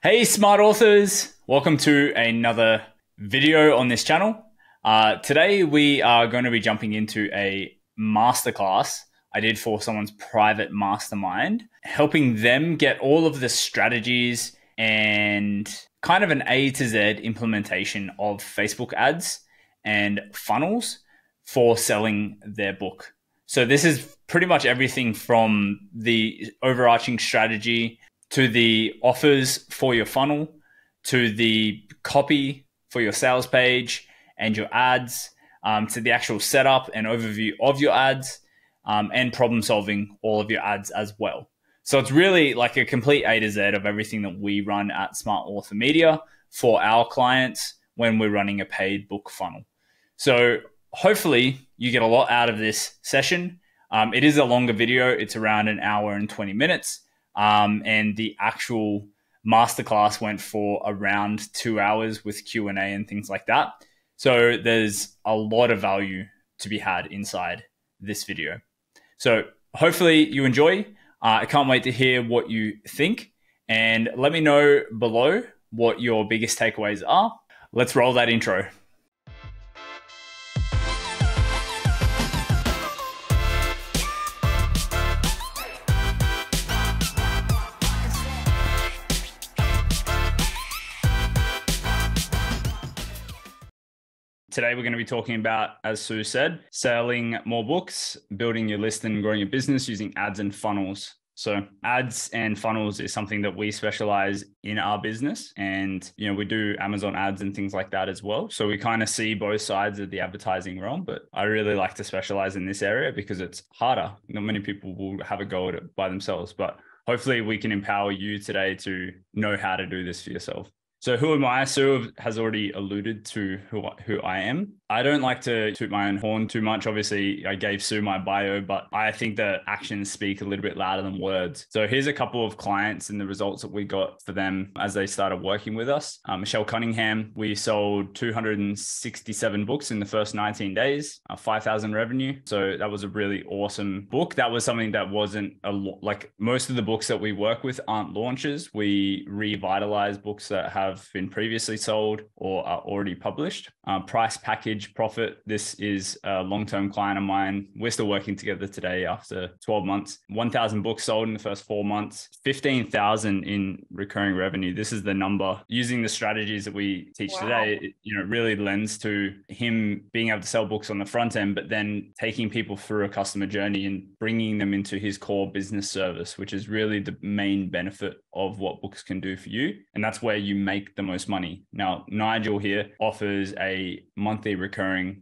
Hey, smart authors! Welcome to another video on this channel. Uh, today, we are going to be jumping into a masterclass I did for someone's private mastermind, helping them get all of the strategies and kind of an A to Z implementation of Facebook ads and funnels for selling their book. So, this is pretty much everything from the overarching strategy to the offers for your funnel, to the copy for your sales page and your ads, um, to the actual setup and overview of your ads, um, and problem solving all of your ads as well. So it's really like a complete A to Z of everything that we run at Smart Author Media for our clients when we're running a paid book funnel. So hopefully you get a lot out of this session. Um, it is a longer video; it's around an hour and twenty minutes um, and the actual masterclass went for around two hours with Q and A and things like that. So there's a lot of value to be had inside this video. So hopefully you enjoy. Uh, I can't wait to hear what you think, and let me know below what your biggest takeaways are. Let's roll that intro. Today, we're going to be talking about, as Sue said, selling more books, building your list and growing your business using ads and funnels. So ads and funnels is something that we specialize in our business. And, you know, we do Amazon ads and things like that as well. So we kind of see both sides of the advertising realm, but I really like to specialize in this area because it's harder. Not many people will have a go at it by themselves, but hopefully we can empower you today to know how to do this for yourself. So who am I? Sue has already alluded to who who I am. I don't like to toot my own horn too much. Obviously, I gave Sue my bio, but I think that actions speak a little bit louder than words. So here's a couple of clients and the results that we got for them as they started working with us. Um, Michelle Cunningham, we sold 267 books in the first 19 days, uh, 5,000 revenue. So that was a really awesome book. That was something that wasn't a lo- like most of the books that we work with aren't launches. We revitalize books that have been previously sold or are already published. Uh, price package profit. This is a long term client of mine. We're still working together today after 12 months. 1,000 books sold in the first four months, 15,000 in recurring revenue. This is the number. Using the strategies that we teach wow. today, it, you know, really lends to him being able to sell books on the front end, but then taking people through a customer journey and bringing them into his core business service, which is really the main benefit of what books can do for you. And that's where you make the most money. Now, Nigel here offers a monthly recurring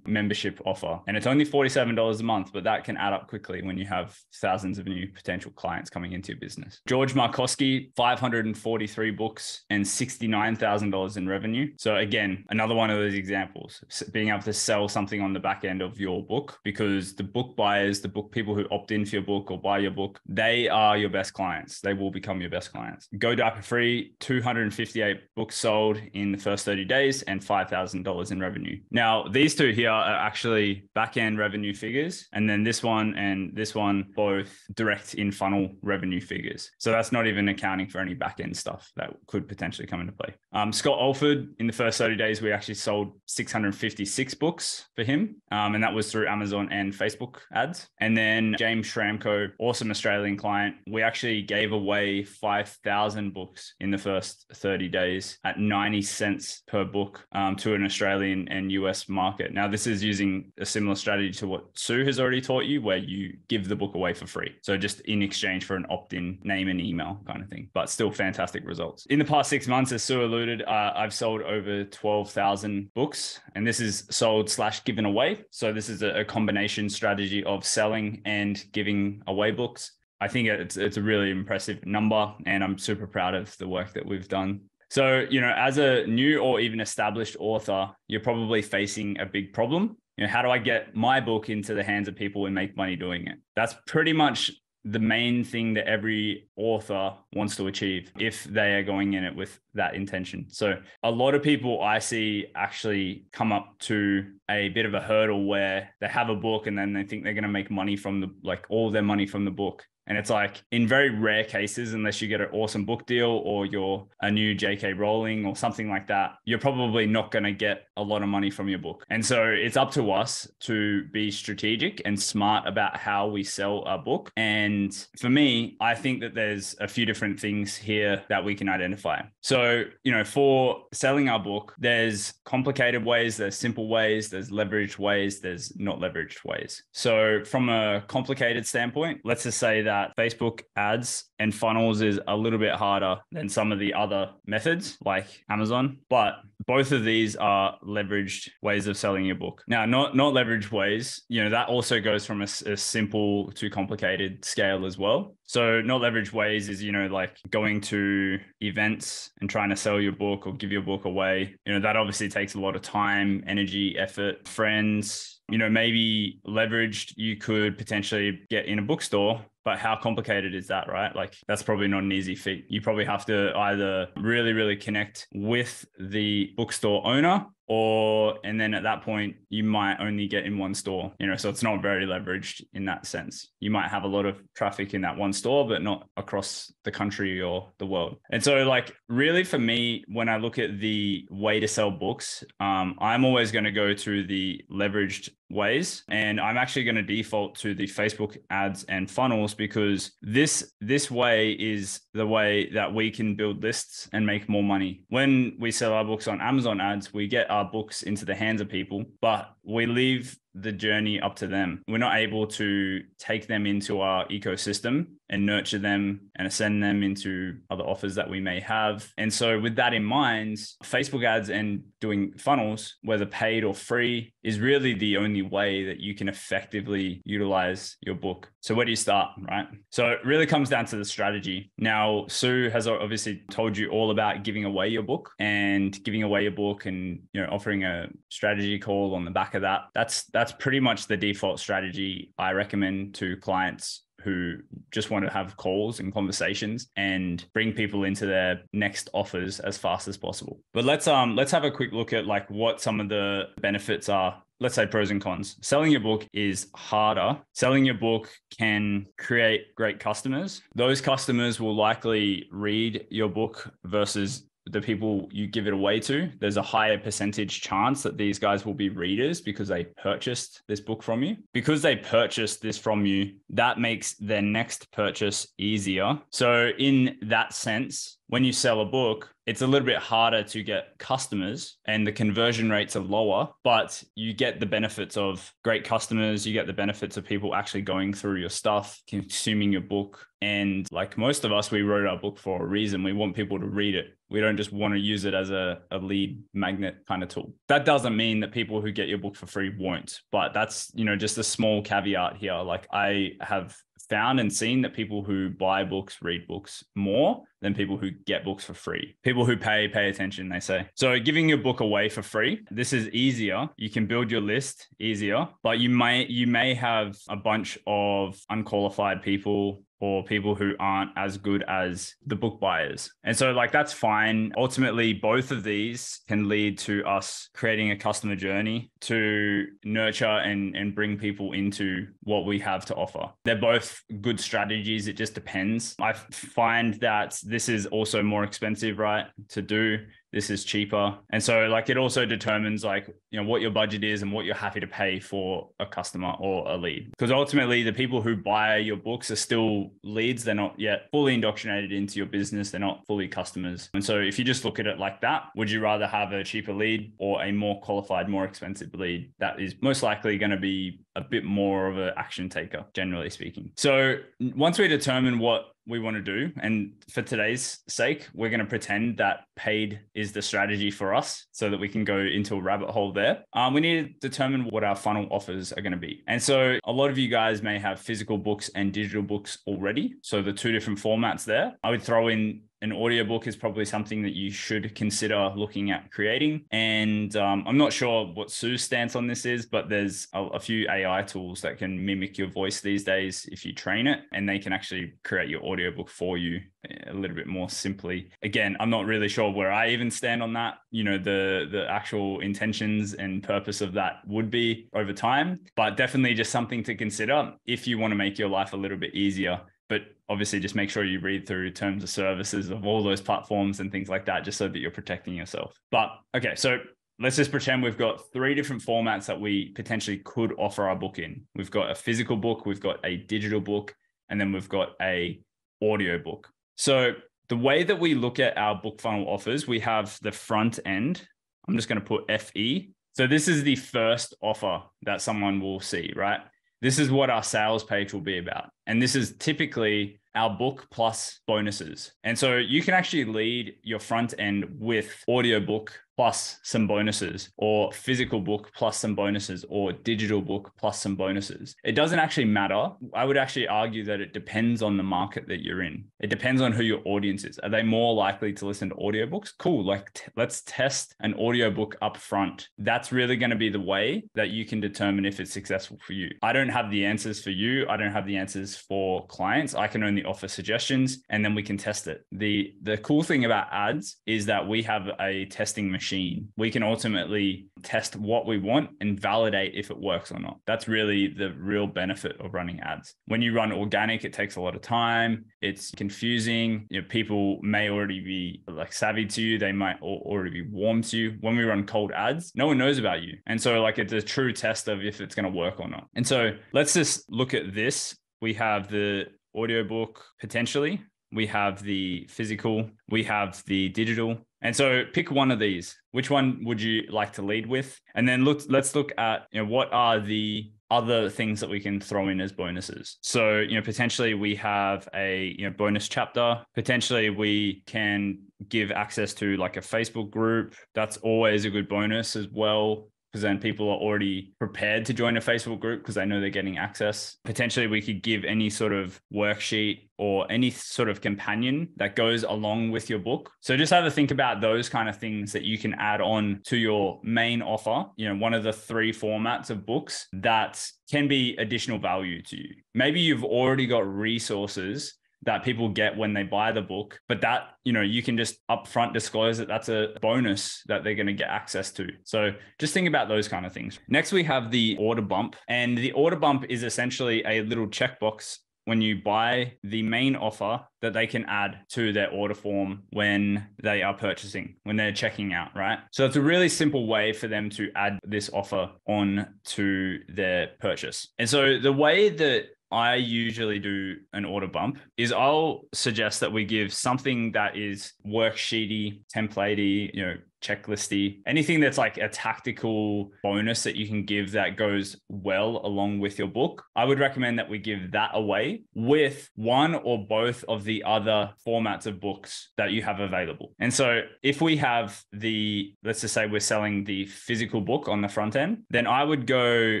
membership offer. And it's only $47 a month, but that can add up quickly when you have thousands of new potential clients coming into your business. George Markoski, 543 books and $69,000 in revenue. So again, another one of those examples, being able to sell something on the back end of your book because the book buyers, the book people who opt in for your book or buy your book, they are your best clients. They will become your best clients. Go Diaper Free, 258 books sold in the first 30 days and $5,000 in revenue. Now, these two here are actually back end revenue figures. And then this one and this one, both direct in funnel revenue figures. So that's not even accounting for any back end stuff that could potentially come into play. Um, Scott Alford, in the first 30 days, we actually sold 656 books for him. Um, and that was through Amazon and Facebook ads. And then James Schramko, awesome Australian client, we actually gave away 5,000 books in the first 30 days at 90 cents per book um, to an Australian and US market. Now, this is using a similar strategy to what Sue has already taught you, where you give the book away for free. So just in exchange for an opt-in name and email kind of thing, but still fantastic results. In the past six months, as Sue alluded, uh, I've sold over 12,000 books and this is sold slash given away. So this is a, a combination strategy of selling and giving away books. I think it's it's a really impressive number, and I'm super proud of the work that we've done so, you know, as a new or even established author, you're probably facing a big problem. You know, how do I get my book into the hands of people and make money doing it? That's pretty much the main thing that every author wants to achieve if they are going in it with that intention. So, a lot of people I see actually come up to a bit of a hurdle where they have a book and then they think they're going to make money from the like all their money from the book And it's like in very rare cases, unless you get an awesome book deal or you're a new JK Rowling or something like that, you're probably not going to get a lot of money from your book. And so it's up to us to be strategic and smart about how we sell our book. And for me, I think that there's a few different things here that we can identify. So, you know, for selling our book, there's complicated ways, there's simple ways, there's leveraged ways, there's not leveraged ways. So, from a complicated standpoint, let's just say that Facebook ads and funnels is a little bit harder than some of the other methods like Amazon, but both of these are leveraged ways of selling your book. Now, not not leveraged ways, you know, that also goes from a, a simple to complicated scale as well. So, not leveraged ways is, you know, like going to events and trying to sell your book or give your book away. You know, that obviously takes a lot of time, energy, effort, friends, you know, maybe leveraged, you could potentially get in a bookstore but how complicated is that, right? Like that's probably not an easy feat. You probably have to either really, really connect with the bookstore owner or and then at that point you might only get in one store you know so it's not very leveraged in that sense you might have a lot of traffic in that one store but not across the country or the world and so like really for me when i look at the way to sell books um, i'm always going to go to the leveraged ways and i'm actually going to default to the facebook ads and funnels because this this way is the way that we can build lists and make more money when we sell our books on amazon ads we get our books into the hands of people but we leave the journey up to them. We're not able to take them into our ecosystem and nurture them and send them into other offers that we may have. And so, with that in mind, Facebook ads and doing funnels, whether paid or free, is really the only way that you can effectively utilize your book. So, where do you start, right? So, it really comes down to the strategy. Now, Sue has obviously told you all about giving away your book and giving away your book and you know offering a strategy call on the back of that. That's that's pretty much the default strategy I recommend to clients who just want to have calls and conversations and bring people into their next offers as fast as possible. But let's um let's have a quick look at like what some of the benefits are let's say pros and cons. Selling your book is harder. Selling your book can create great customers. Those customers will likely read your book versus the people you give it away to, there's a higher percentage chance that these guys will be readers because they purchased this book from you. Because they purchased this from you, that makes their next purchase easier. So, in that sense, when you sell a book, it's a little bit harder to get customers and the conversion rates are lower, but you get the benefits of great customers. You get the benefits of people actually going through your stuff, consuming your book. And like most of us, we wrote our book for a reason. We want people to read it. We don't just want to use it as a, a lead magnet kind of tool. That doesn't mean that people who get your book for free won't, but that's, you know, just a small caveat here. Like I have found and seen that people who buy books read books more than people who get books for free. People who pay, pay attention, they say. So giving your book away for free, this is easier. You can build your list easier, but you may you may have a bunch of unqualified people or people who aren't as good as the book buyers. And so, like, that's fine. Ultimately, both of these can lead to us creating a customer journey to nurture and, and bring people into what we have to offer. They're both good strategies. It just depends. I find that this is also more expensive, right, to do this is cheaper. And so like it also determines like, you know, what your budget is and what you're happy to pay for a customer or a lead. Because ultimately the people who buy your books are still leads. They're not yet fully indoctrinated into your business. They're not fully customers. And so if you just look at it like that, would you rather have a cheaper lead or a more qualified, more expensive lead that is most likely going to be a bit more of an action taker, generally speaking. So once we determine what we want to do. And for today's sake, we're going to pretend that paid is the strategy for us so that we can go into a rabbit hole there. Um, we need to determine what our funnel offers are going to be. And so a lot of you guys may have physical books and digital books already. So the two different formats there. I would throw in an audiobook is probably something that you should consider looking at creating. And um, I'm not sure what Sue's stance on this is, but there's a, a, few AI tools that can mimic your voice these days if you train it, and they can actually create your audiobook for you a little bit more simply. Again, I'm not really sure where I even stand on that. You know, the the actual intentions and purpose of that would be over time, but definitely just something to consider if you want to make your life a little bit easier but obviously just make sure you read through terms of services of all those platforms and things like that, just so that you're protecting yourself. But okay, so let's just pretend we've got three different formats that we potentially could offer our book in. We've got a physical book, we've got a digital book, and then we've got a audio book. So the way that we look at our book funnel offers, we have the front end. I'm just going to put FE. So this is the first offer that someone will see, right? This is what our sales page will be about. And this is typically our book plus bonuses. And so you can actually lead your front end with audiobook plus some bonuses, or physical book plus some bonuses, or digital book plus some bonuses. It doesn't actually matter. I would actually argue that it depends on the market that you're in. It depends on who your audience is. Are they more likely to listen to audiobooks? Cool. Like t- let's test an audiobook up front. That's really going to be the way that you can determine if it's successful for you. I don't have the answers for you. I don't have the answers for clients. I can only offer suggestions and then we can test it. The the cool thing about ads is that we have a testing machine machine, we can ultimately test what we want and validate if it works or not. That's really the real benefit of running ads. When you run organic, it takes a lot of time. It's confusing. You know, people may already be like savvy to you. They might already be warm to you. When we run cold ads, no one knows about you. And so like it's a true test of if it's going to work or not. And so let's just look at this. We have the audiobook potentially we have the physical, we have the digital. And so pick one of these. Which one would you like to lead with? And then look let's look at you know what are the other things that we can throw in as bonuses. So, you know, potentially we have a, you know, bonus chapter. Potentially we can give access to like a Facebook group. That's always a good bonus as well because then people are already prepared to join a Facebook group because they know they're getting access. Potentially, we could give any sort of worksheet or any sort of companion that goes along with your book. So just have a think about those kind of things that you can add on to your main offer, you know, one of the three formats of books that can be additional value to you. Maybe you've already got resources that people get when they buy the book but that you know you can just upfront disclose that that's a bonus that they're going to get access to so just think about those kind of things next we have the order bump and the order bump is essentially a little checkbox when you buy the main offer that they can add to their order form when they are purchasing, when they're checking out, right? So it's a really simple way for them to add this offer on to their purchase. And so the way that I usually do an order bump is I'll suggest that we give something that is worksheety, templatey, you know, checklisty, anything that's like a tactical bonus that you can give that goes well along with your book, I would recommend that we give that away with one or both of the other formats of books that you have available. And so if we have the, let's just say we're selling the physical book on the front end, then I would go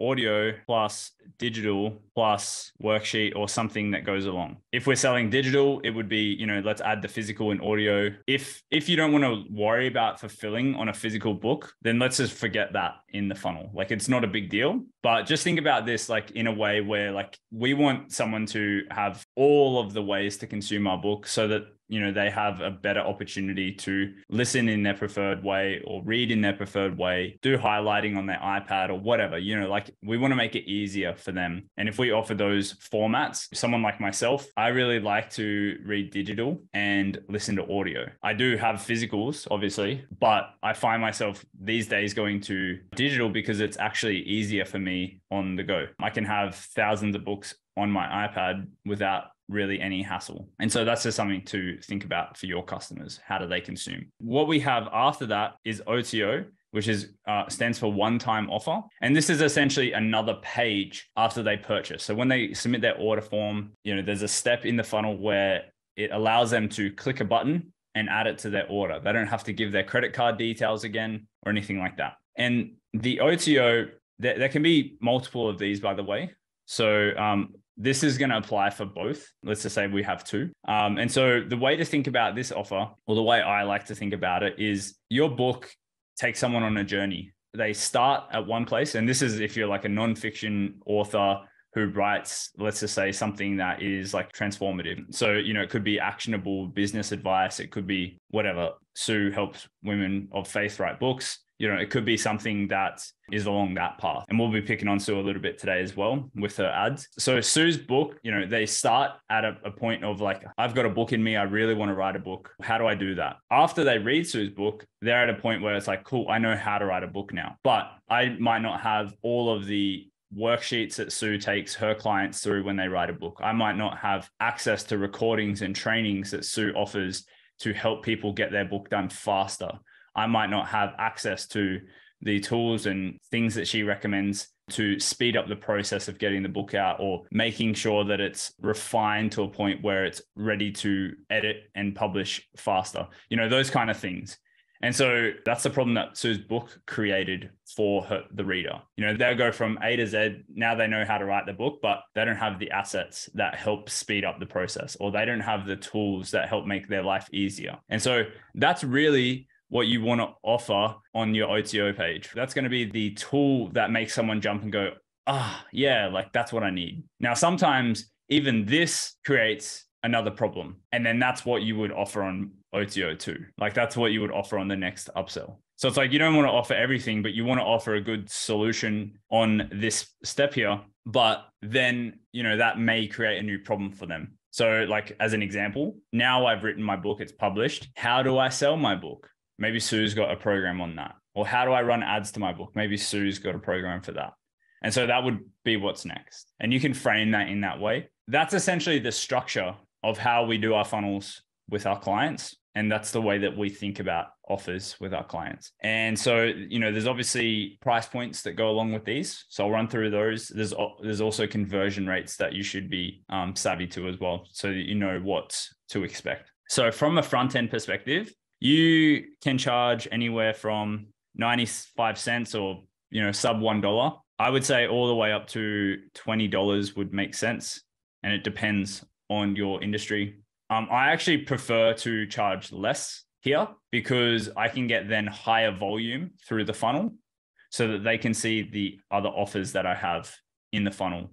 audio plus digital plus worksheet or something that goes along. If we're selling digital, it would be, you know, let's add the physical and audio. If if you don't want to worry about fulfilling on a physical book, then let's just forget that in the funnel. Like it's not a big deal, but just think about this like in a way where like we want someone to have all of the ways to consume our book so that you know they have a better opportunity to listen in their preferred way or read in their preferred way do highlighting on their ipad or whatever you know like we want to make it easier for them. And if we offer those formats someone like myself i really like to read digital and listen to audio. I do have physicals obviously but i find myself these days going to digital because it's actually easier for me on the go. I can have thousands of books on my ipad without really any hassle. And so that's just something to think about for your customers. How do they consume? What we have after that is OTO, which is uh, stands for one time offer. And this is essentially another page after they purchase. So when they submit their order form, you know, there's a step in the funnel where it allows them to click a button and add it to their order. They don't have to give their credit card details again or anything like that. And the OTO, there, there can be multiple of these, by the way. So um, this is going to apply for both. Let's just say we have two. Um, and so the way to think about this offer, or the way I like to think about it, is your book takes someone on a journey. They start at one place. And this is if you're like a nonfiction author who writes, let's just say, something that is like transformative. So, you know, it could be actionable business advice, it could be whatever. Sue helps women of faith write books You know, it could be something that is along that path. And we'll be picking on Sue a little bit today as well with her ads. So Sue's book, you know, they start at a, a point of like, I've got a book in me. I really want to write a book. How do I do that? After they read Sue's book, they're at a point where it's like, cool, I know how to write a book now, but I might not have all of the worksheets that Sue takes her clients through when they write a book. I might not have access to recordings and trainings that Sue offers to help people get their book done faster. I might not have access to the tools and things that she recommends to speed up the process of getting the book out or making sure that it's refined to a point where it's ready to edit and publish faster. You know, those kind of things. And so that's the problem that Sue's book created for her, the reader. You know, they'll go from A to Z. Now they know how to write the book, but they don't have the assets that help speed up the process, or they don't have the tools that help make their life easier. And so that's really what you want to offer on your OTO page. That's going to be the tool that makes someone jump and go, ah, oh, yeah, like that's what I need. Now, sometimes even this creates another problem. And then that's what you would offer on OTO too. Like that's what you would offer on the next upsell. So it's like you don't want to offer everything, but you want to offer a good solution on this step here. But then, you know, that may create a new problem for them. So, like, as an example, now I've written my book, it's published. How do I sell my book? Maybe Sue's got a program on that. Or how do I run ads to my book? Maybe Sue's got a program for that. And so that would be what's next. And you can frame that in that way. That's essentially the structure of how we do our funnels with our clients. And that's the way that we think about offers with our clients. And so, you know, there's obviously price points that go along with these. So I'll run through those. There's there's also conversion rates that you should be um, savvy to as well, so that you know what to expect. So from a front end perspective, you can charge anywhere from 95 cents or you know sub one dollar. I would say all the way up to $20 would make sense and it depends on your industry. Um, i actually prefer to charge less here because i can get then higher volume through the funnel so that they can see the other offers that i have in the funnel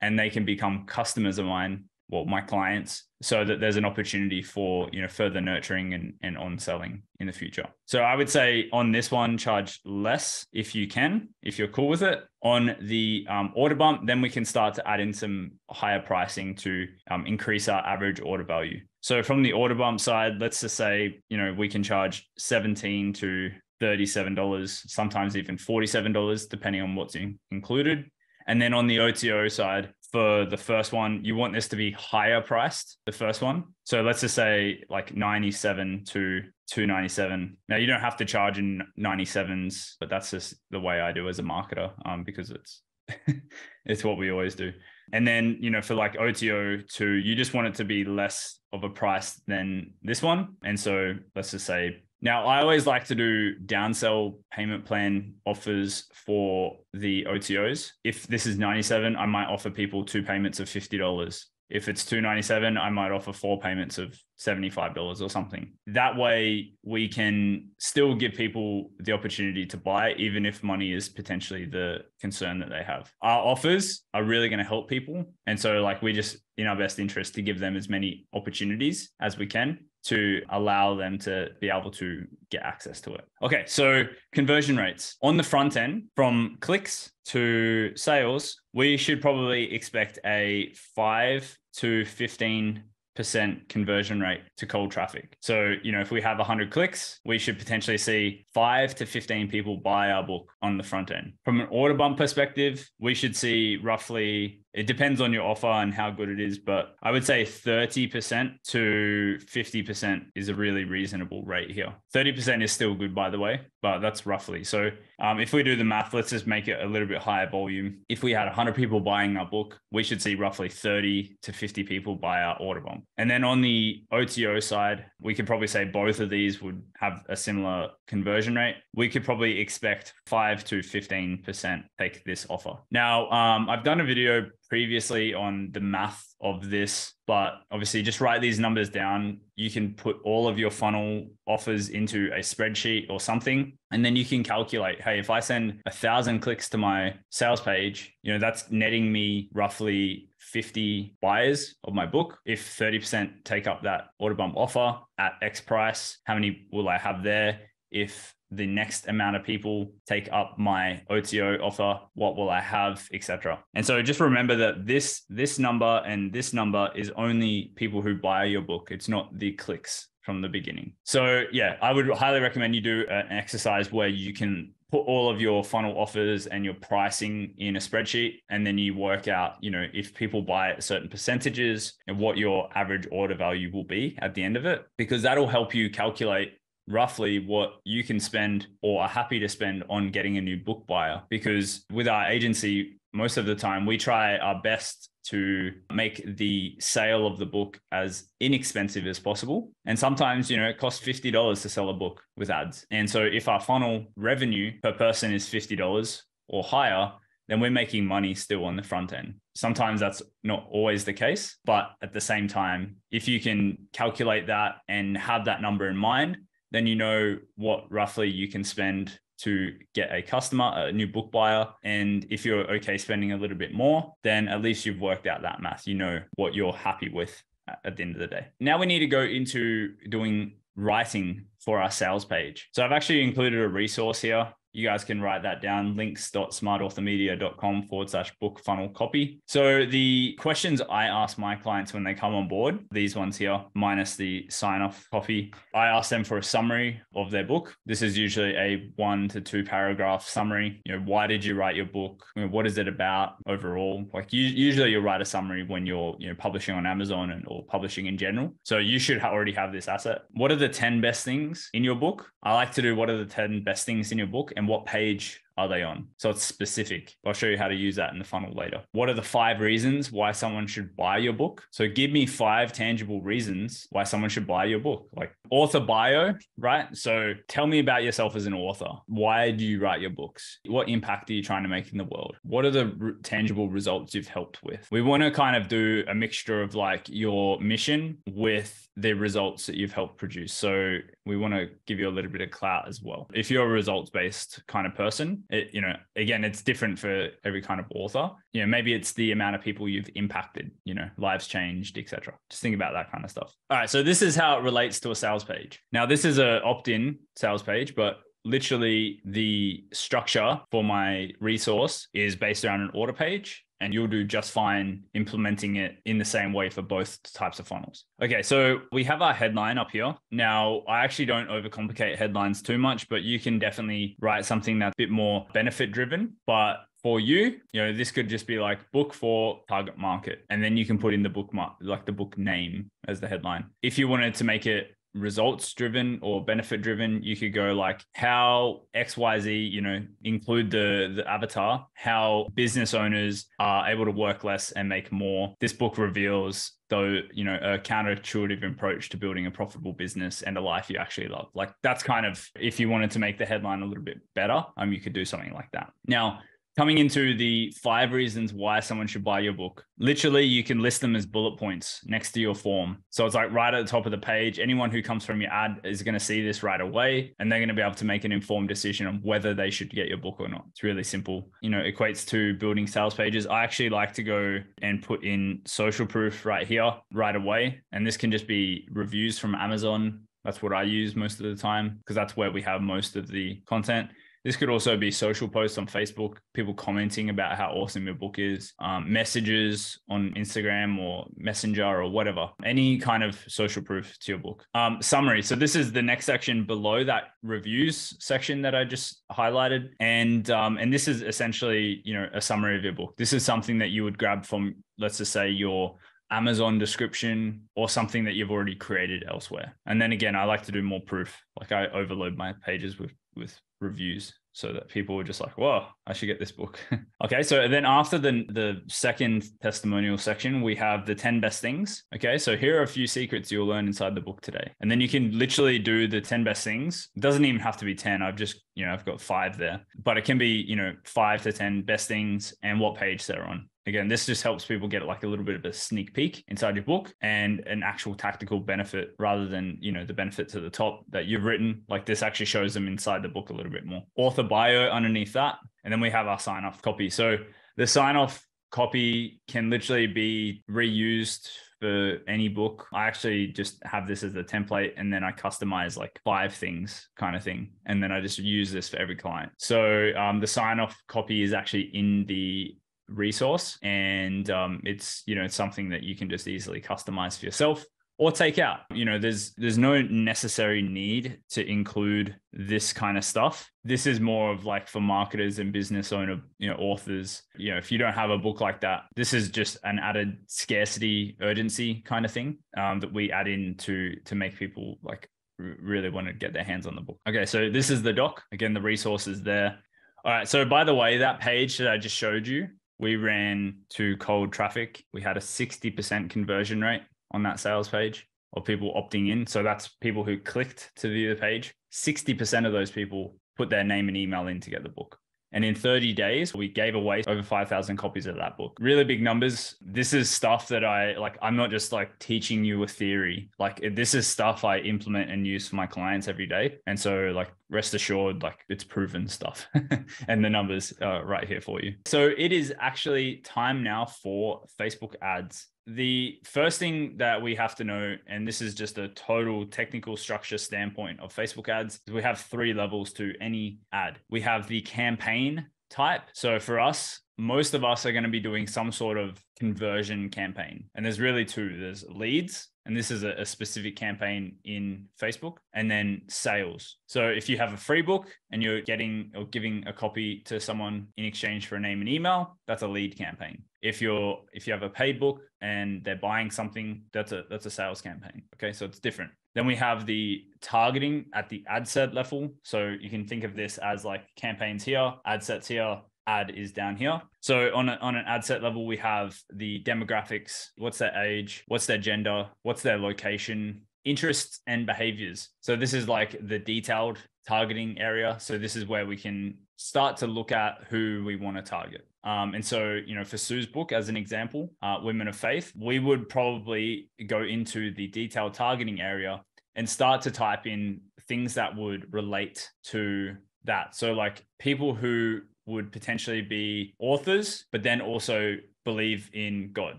and they can become customers of mine well my clients so that there's an opportunity for you know further nurturing and, and on selling in the future. So i would say on this one charge less if you can if you're cool with it. On the um, order bump then we can start to add in some higher pricing to um, increase our average order value. So from the order bump side let's just say you know we can charge 17 to $37 sometimes even $47 depending on what's in- included. And then on the OTO side, for the first one, you want this to be higher priced, the first one. So let's just say like 97 to 297. Now you don't have to charge in 97s, but that's just the way I do as a marketer um, because it's it's what we always do. And then, you know, for like OTO two, you just want it to be less of a price than this one. And so let's just say now, I always like to do downsell payment plan offers for the OTOs. If this is 97, I might offer people two payments of $50. If it's 297, I might offer four payments of $75 or something. That way we can still give people the opportunity to buy, even if money is potentially the concern that they have. Our offers are really going to help people. And so like we're just in our best interest to give them as many opportunities as we can to allow them to be able to get access to it. Okay, so conversion rates on the front end from clicks to sales, we should probably expect a 5 to 15 percent conversion rate to cold traffic. So, you know, if we have 100 clicks, we should potentially see 5 to 15 people buy our book on the front end. From an order bump perspective, we should see roughly it depends on your offer and how good it is, but I would say 30% to 50% is a really reasonable rate here. 30% is still good, by the way, but that's roughly. So um, if we do the math, let's just make it a little bit higher volume. If we had 100 people buying our book, we should see roughly 30 to 50 people buy our order bump. And then on the OTO side, we could probably say both of these would have a similar conversion rate. We could probably expect 5 to 15% take this offer. Now, um, I've done a video previously on the math of this, but obviously just write these numbers down. You can put all of your funnel offers into a spreadsheet or something, and then you can calculate, hey, if I send a thousand clicks to my sales page, you know, that's netting me roughly 50 buyers of my book. If 30% take up that order bump offer at X price, how many will I have there? if the next amount of people take up my OTO offer, what will I have, etc. And so just remember that this this number and this number is only people who buy your book. It's not the clicks from the beginning. So yeah, I would highly recommend you do an exercise where you can put all of your funnel offers and your pricing in a spreadsheet and then you work out you know if people buy at certain percentages and what your average order value will be at the end of it because that'll help you calculate roughly what you can spend or are happy to spend on getting a new book buyer. Because with our agency, most of the time we try our best to make the sale of the book as inexpensive as possible. And sometimes, you know, it costs $50 to sell a book with ads. And so if our funnel revenue per person is $50 or higher, then we're making money still on the front end. Sometimes that's not always the case, but at the same time, if you can calculate that and have that number in mind, then you know what roughly you can spend to get a customer, a new book buyer. And if you're okay spending a little bit more, then at least you've worked out that math. You know what you're happy with at the end of the day. Now we need to go into doing writing for our sales page. So I've actually included a resource here you guys can write that down links.smartauthormedia.com forward slash book funnel copy. So the questions I ask my clients when they come on board, these ones here, minus the sign off copy, I ask them for a summary of their book. This is usually a one to two paragraph summary. You know, why did you write your book? What is it about overall? Like you, usually you write a summary when you're, you know, publishing on Amazon and or publishing in general. So you should already have this asset. What are the 10 best things in your book? I like to do what are the 10 best things in your book and what page are they on? So it's specific. I'll show you how to use that in the funnel later. What are the five reasons why someone should buy your book? So give me five tangible reasons why someone should buy your book. Like author bio, right? So tell me about yourself as an author. Why do you write your books? What impact are you trying to make in the world? What are the r- tangible results you've helped with? We want to kind of do a mixture of like your mission with the results that you've helped produce. So we want to give you a little bit of clout as well. If you're a results based kind of person, it, you know, again, it's different for every kind of author. You know, maybe it's the amount of people you've impacted, you know, lives changed, etc. Just think about that kind of stuff. All right. So this is how it relates to a sales page. Now, this is a opt-in sales page, but literally the structure for my resource is based around an order page and you'll do just fine implementing it in the same way for both types of funnels. Okay, so we have our headline up here. Now, I actually don't overcomplicate headlines too much, but you can definitely write something that's a bit more benefit driven. But for you, you know, this could just be like book for target market. And then you can put in the book mark, like the book name as the headline. If you wanted to make it results driven or benefit driven you could go like how xyz you know include the the avatar how business owners are able to work less and make more. This book reveals though you know a counterintuitive approach to building a profitable business and a life you actually love. Like that's kind of if you wanted to make the headline a little bit better um you could do something like that. Now coming into the five reasons why someone should buy your book. Literally, you can list them as bullet points next to your form. So it's like right at the top of the page. Anyone who comes from your ad is going to see this right away and they're going to be able to make an informed decision on whether they should get your book or not. It's really simple. You know, equates to building sales pages. I actually like to go and put in social proof right here, right away. And this can just be reviews from Amazon. That's what I use most of the time because that's where we have most of the content. This could also be social posts on Facebook, people commenting about how awesome your book is, um, messages on Instagram or Messenger or whatever, any kind of social proof to your book. Um, summary. So this is the next section below that reviews section that I just highlighted, and um, and this is essentially you know a summary of your book. This is something that you would grab from, let's just say your Amazon description or something that you've already created elsewhere. And then again, I like to do more proof. Like I overload my pages with with reviews so that people were just like, "Whoa, I should get this book." okay, so then after the the second testimonial section, we have the ten best things. Okay, so here are a few secrets you'll learn inside the book today, and then you can literally do the ten best things. It doesn't even have to be ten. I've just you know I've got five there, but it can be you know five to ten best things and what page they're on. Again, this just helps people get like a little bit of a sneak peek inside your book and an actual tactical benefit rather than, you know, the benefit to the top that you've written. Like this actually shows them inside the book a little bit more. Author bio underneath that. And then we have our sign off copy. So the sign off copy can literally be reused for any book. I actually just have this as a template and then I customize like five things kind of thing. And then I just use this for every client. So um, the sign off copy is actually in the resource and um, it's you know it's something that you can just easily customize for yourself or take out. You know, there's there's no necessary need to include this kind of stuff. This is more of like for marketers and business owner, you know, authors. You know, if you don't have a book like that, this is just an added scarcity, urgency kind of thing um, that we add in to to make people like really want to get their hands on the book. Okay, so this is the doc. Again, the resources there. All right. So by the way, that page that I just showed you, we ran to cold traffic. We had a 60% conversion rate on that sales page of people opting in. So that's people who clicked to view the page. 60% of those people put their name and email in to get the book. And in 30 days, we gave away over 5,000 copies of that book. Really big numbers. This is stuff that I like. I'm not just like teaching you a theory. Like, this is stuff I implement and use for my clients every day. And so, like, rest assured, like, it's proven stuff. and the numbers are right here for you. So, it is actually time now for Facebook ads the first thing that we have to know, and this is just a total technical structure standpoint of Facebook ads, we have three levels to any ad. We have the campaign type. So for us, most of us are going to be doing some sort of conversion campaign. And there's really two there's leads, and this is a, a, specific campaign in Facebook, and then sales. So if you have a free book and you're getting or giving a copy to someone in exchange for a name and email, that's a lead campaign. If you're if you have a paid book and they're buying something, that's a that's a sales campaign. Okay, so it's different. Then we have the targeting at the ad set level. So you can think of this as like campaigns here, ad sets here, ad is down here. So on, a, on an ad set level, we have the demographics, what's their age, what's their gender, what's their location, interests and behaviors. So this is like the detailed targeting area. So this is where we can start to look at who we want to target. Um, and so, you know, for Sue's book, as an example, uh, Women of Faith, we would probably go into the detailed targeting area and start to type in things that would relate to that. So, like people who would potentially be authors, but then also believe in God,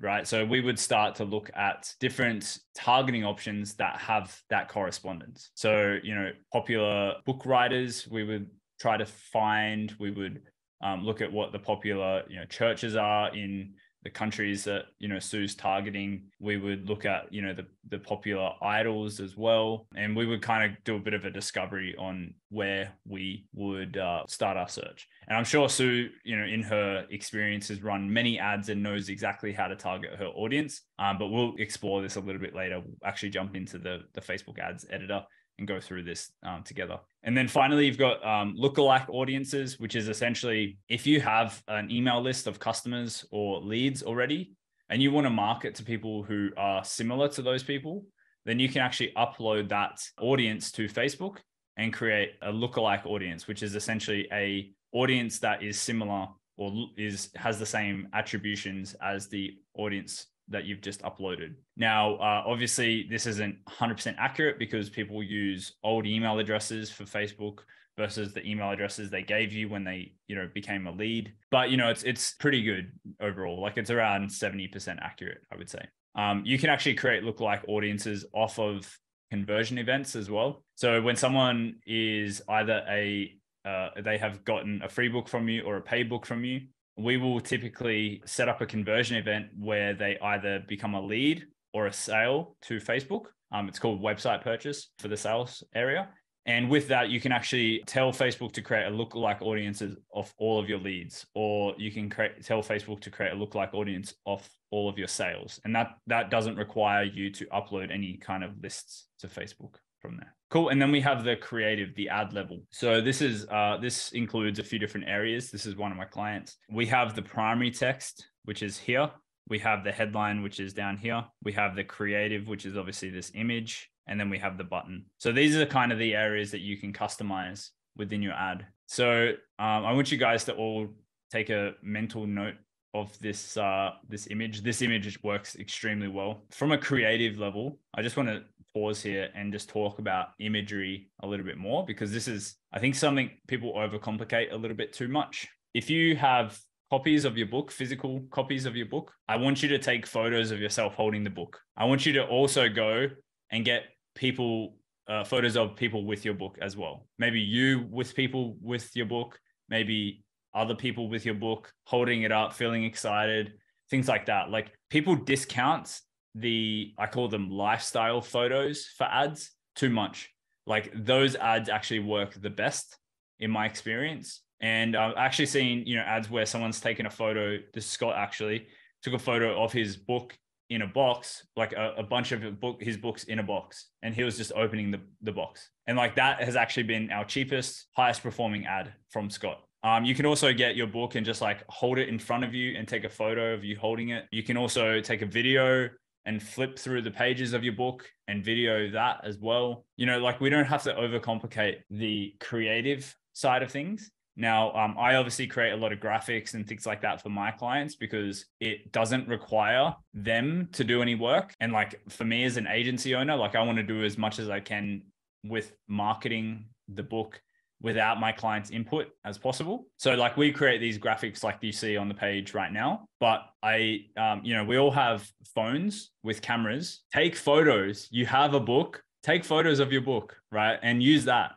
right? So we would start to look at different targeting options that have that correspondence. So, you know, popular book writers, we would try to find, we would um, look at what the popular, you know, churches are in the countries that you know Sue's targeting. We would look at you know the the popular idols as well, and we would kind of do a bit of a discovery on where we would uh, start our search. And I'm sure Sue, you know, in her experience, has run many ads and knows exactly how to target her audience. Um, but we'll explore this a little bit later. We'll actually jump into the the Facebook ads editor and go through this um, together. And then finally, you've got um, lookalike audiences, which is essentially if you have an email list of customers or leads already, and you want to market to people who are similar to those people, then you can actually upload that audience to Facebook and create a lookalike audience, which is essentially a audience that is similar or is has the same attributions as the audience that you've just uploaded. Now, uh, obviously, this isn't 100% accurate because people use old email addresses for Facebook versus the email addresses they gave you when they, you know, became a lead. But you know, it's it's pretty good overall. Like it's around 70% accurate, I would say. Um, you can actually create lookalike audiences off of conversion events as well. So when someone is either a uh, they have gotten a free book from you or a paid book from you, we will typically set up a conversion event where they either become a lead or a sale to Facebook. Um, it's called website purchase for the sales area. And with that, you can actually tell Facebook to create a lookalike audiences of all of your leads, or you can create, tell Facebook to create a lookalike audience of all of your sales. And that that doesn't require you to upload any kind of lists to Facebook from there. Cool. And then we have the creative, the ad level. So this is uh, this includes a few different areas. This is one of my clients. We have the primary text, which is here. We have the headline, which is down here. We have the creative, which is obviously this image. And then we have the button. So these are kind of the areas that you can customize within your ad. So um, I want you guys to all take a mental note of this uh, this image. This image works extremely well from a creative level. I just want to pause here and just talk about imagery a little bit more because this is, I think, something people overcomplicate a little bit too much. If you have copies of your book, physical copies of your book, I want you to take photos of yourself holding the book. I want you to also go and get people uh, photos of people with your book as well. Maybe you with people with your book, maybe other people with your book, holding it up, feeling excited, things like that. Like people discount the, I call them lifestyle photos for ads too much. Like those ads actually work the best in my experience. And I've actually seen, you know, ads where someone's taken a photo. This Scott actually took a photo of his book in a box, like a, a bunch of book, his books in a box, and he was just opening the, the box. And like that has actually been our cheapest, highest performing ad from Scott. Um, you can also get your book and just like hold it in front of you and take a photo of you holding it. You can also take a video and flip through the pages of your book and video that as well. You know, like we don't have to overcomplicate the creative side of things. Now, um, I obviously create a lot of graphics and things like that for my clients because it doesn't require them to do any work. And like for me as an agency owner, like I want to do as much as I can with marketing the book without my client's input as possible. So like we create these graphics like you see on the page right now, but I, um, you know, we all have phones with cameras. Take photos. You have a book. Take photos of your book, right, and use that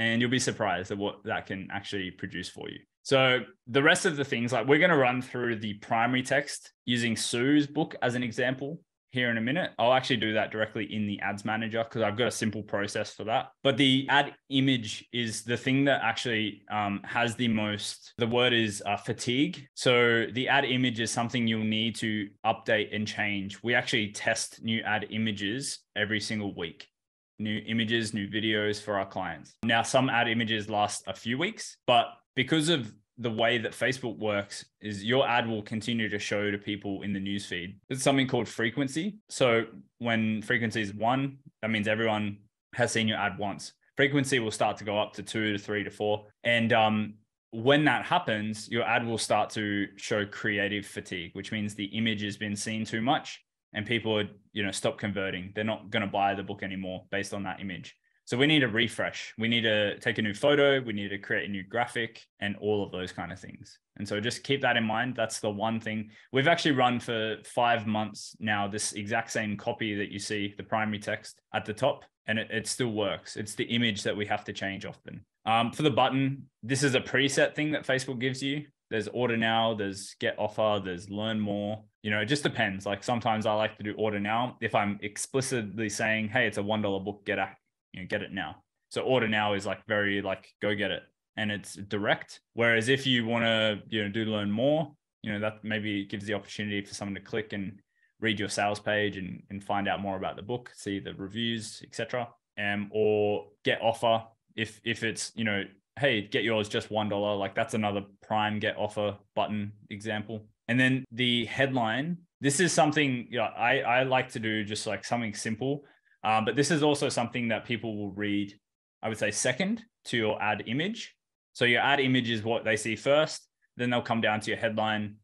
and you'll be surprised at what that can actually produce for you. So the rest of the things, like we're going to run through the primary text using Sue's book as an example here in a minute. I'll actually do that directly in the ads manager because I've got a simple process for that. But the ad image is the thing that actually um, has the most, the word is uh, fatigue. So the ad image is something you'll need to update and change. We actually test new ad images every single week new images, new videos for our clients. Now, some ad images last a few weeks, but because of the way that Facebook works is your ad will continue to show to people in the newsfeed. It's something called frequency. So when frequency is one, that means everyone has seen your ad once. Frequency will start to go up to two to three to four. And um, when that happens, your ad will start to show creative fatigue, which means the image has been seen too much and people would you know stop converting they're not going to buy the book anymore based on that image so we need a refresh. We need to take a new photo. We need to create a new graphic and all of those kind of things. And so just keep that in mind. That's the one thing. We've actually run for five months now this exact same copy that you see the primary text at the top and it, it still works. It's the image that we have to change often. Um, for the button this is a preset thing that facebook gives you. There's order now there's get offer there's learn more. You know, it just depends. Like sometimes I like to do order now. If I'm explicitly saying, hey, it's a one dollar book, get it, you know, get it now. So order now is like very like go get it, and it's direct. Whereas if you want to, you know, do learn more, you know, that maybe gives the opportunity for someone to click and read your sales page and, and find out more about the book, see the reviews, etc. Um, or get offer if if it's you know, hey, get yours just one dollar. Like that's another prime get offer button example. And then the headline, this is something you know, I, I like to do just like something simple. Um, but this is also something that people will read, I would say, second to your ad image. So your ad image is what they see first, then they'll come down to your headline.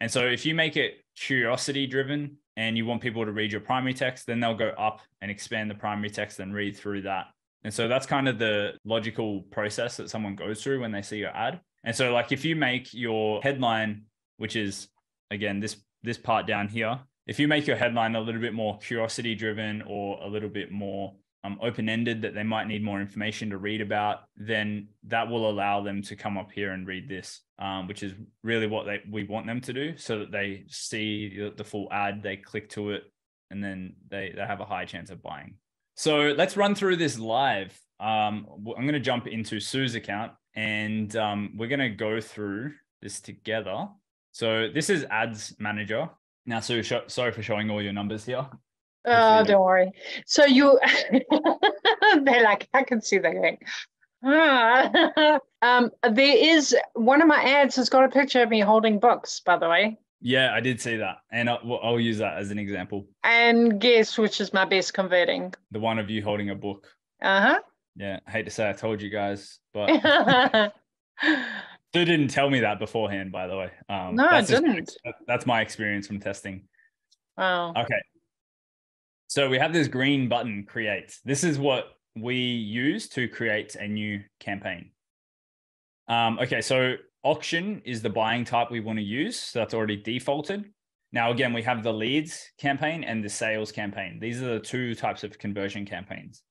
And so if you make it curiosity driven and you want people to read your primary text, then they'll go up and expand the primary text and read through that. And so that's kind of the logical process that someone goes through when they see your ad. And so, like, if you make your headline, which is again, this this part down here, if you make your headline a little bit more curiosity driven or a little bit more um, open ended that they might need more information to read about, then that will allow them to come up here and read this, um, which is really what they, we want them to do so that they see the full ad, they click to it, and then they, they have a high chance of buying. So let's run through this live. Um, I'm going to jump into Sue's account and um, we're going to go through this together. So this is Ads Manager. Now, so sh- sorry for showing all your numbers here. Oh, don't worry. So you, they're like, I can see that going. Ah. um, there is one of my ads has got a picture of me holding books, by the way. Yeah, I did see that, and I'll, I'll use that as an example. And guess which is my best converting? The one of you holding a book. Uh huh. Yeah, I hate to say I told you guys, but Sue didn't tell me that beforehand, by the way. Um, no, I didn't. Just, that's my experience from testing. Wow. Okay. So we have this green button, create. This is what we use to create a new campaign. Um, okay, so auction is the buying type we want to use. So that's already defaulted. Now, again, we have the leads campaign and the sales campaign. These are the two types of conversion campaigns.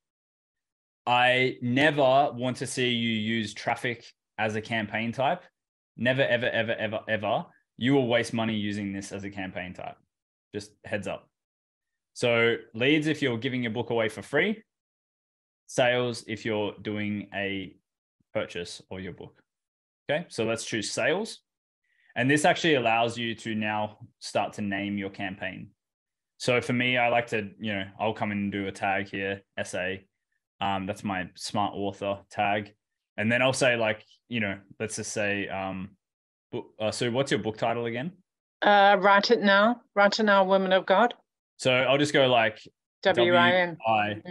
I never want to see you use traffic as a campaign type. Never, ever, ever, ever, ever. You will waste money using this as a campaign type. Just heads up. So, leads if you're giving your book away for free, sales if you're doing a purchase or your book. Okay, so let's choose sales. And this actually allows you to now start to name your campaign. So for me, I like to, you know, I'll come in and do a tag here, essay. Um, that's my smart author tag. And then I'll say like, you know, let's just say, um, uh, so what's your book title again? Uh, write it now. Write it now, women of God. So I'll just go like W I N. I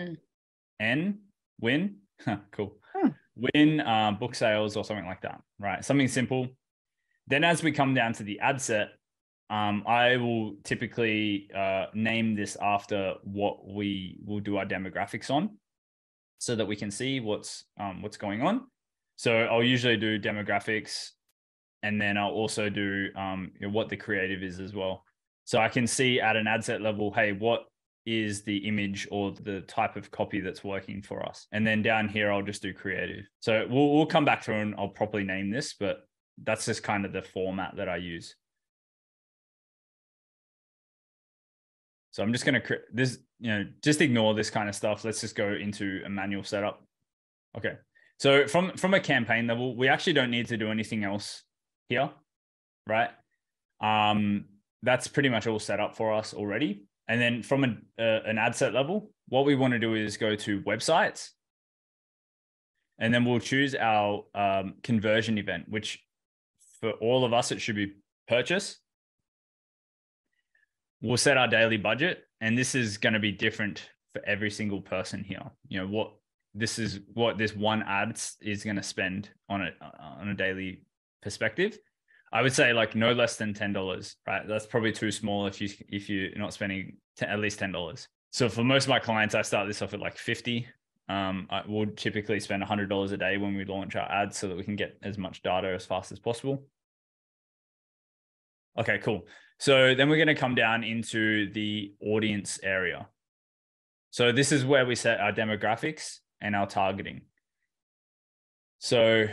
N win. cool. Hmm. Win uh, book sales or something like that, right? Something simple. Then as we come down to the ad set, um, I will typically uh, name this after what we will do our demographics on, so that we can see what's um, what's going on. So I'll usually do demographics, and then I'll also do um, you know, what the creative is as well. So I can see at an ad set level, hey, what is the image or the type of copy that's working for us. And then down here, I'll just do creative. So we'll, we'll come back through and I'll properly name this, but that's just kind of the format that I use. So I'm just going to this, you know, just ignore this kind of stuff. Let's just go into a manual setup. Okay. So from from a campaign level, we actually don't need to do anything else here, right? Um, that's pretty much all set up for us already. And then from an, uh, an ad set level, what we want to do is go to websites. And then we'll choose our um, conversion event, which for all of us, it should be purchase. We'll set our daily budget, and this is going to be different for every single person here. You know what this is what this one ad is going to spend on it on a daily perspective. I would say like no less than ten dollars, right? That's probably too small if you if you're not spending at least ten dollars. So for most of my clients, I start this off at like fifty. Um, I would typically spend hundred dollars a day when we launch our ads so that we can get as much data as fast as possible. Okay, cool. So then we're going to come down into the audience area. So this is where we set our demographics and our targeting. So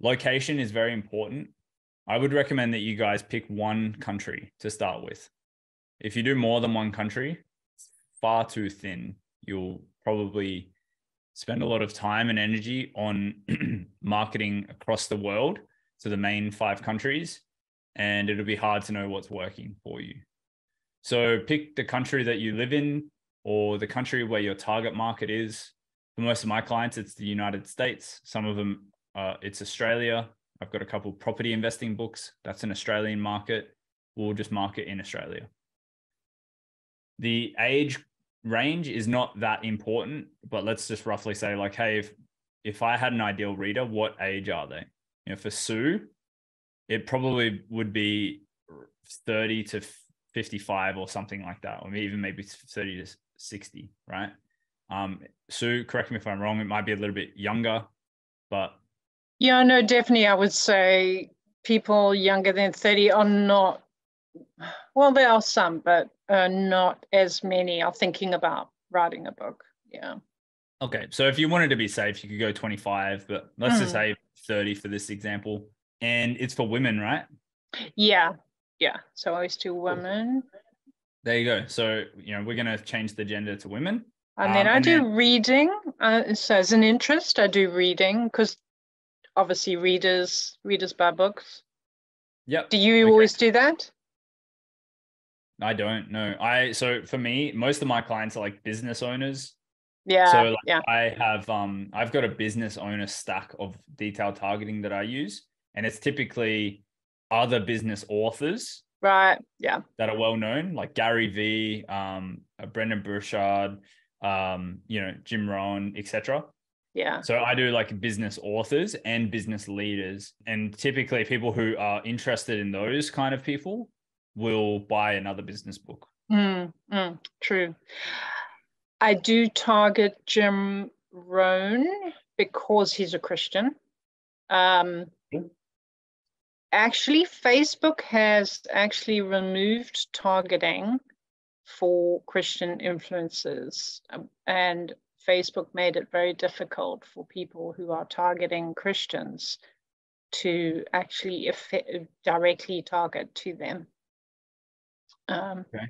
location is very important. I would recommend that you guys pick one country to start with. If you do more than one country, far too thin. You'll probably spend a lot of time and energy on marketing across the world to the main five countries and it'll be hard to know what's working for you. So pick the country that you live in or the country where your target market is. For most of my clients, it's the United States. Some of them, uh, it's Australia. I've got a couple property investing books. That's an Australian market. We'll just market in Australia. The age range is not that important, but let's just roughly say, like, hey, if if I had an ideal reader, what age are they? You know, for Sue, it probably would be 30 to 55 or something like that, or even maybe 30 to 60, right? Um, Sue, correct me if I'm wrong, it might be a little bit younger, but. Yeah, no, definitely. I would say people younger than 30 are not, well, there are some, but uh, not as many are thinking about writing a book. Yeah. Okay. So if you wanted to be safe, you could go 25, but let's mm. just hmm. say 30 for this example and it's for women, right? Yeah, yeah. So always two women. There you go. So you know we're going to change the gender to women. And then um, I and do then... reading. Uh, so as an interest, I do reading because obviously readers readers buy books. Yep. Do you okay. always do that? I don't know. I so for me, most of my clients are like business owners. Yeah. So like yeah. I have um I've got a business owner stack of detailed targeting that I use and it's typically other business authors right yeah that are well known like gary vee um, uh, brendon burchard um, you know jim rohn etc yeah. So i do like business authors and business leaders and typically people who are interested in those kind of people will buy another business book. Mm, mm, true. I do target jim rohn because he's a christian. Um, Actually, Facebook has actually removed targeting for Christian influencers, um, and Facebook made it very difficult for people who are targeting Christians to actually directly target to them. Um, okay.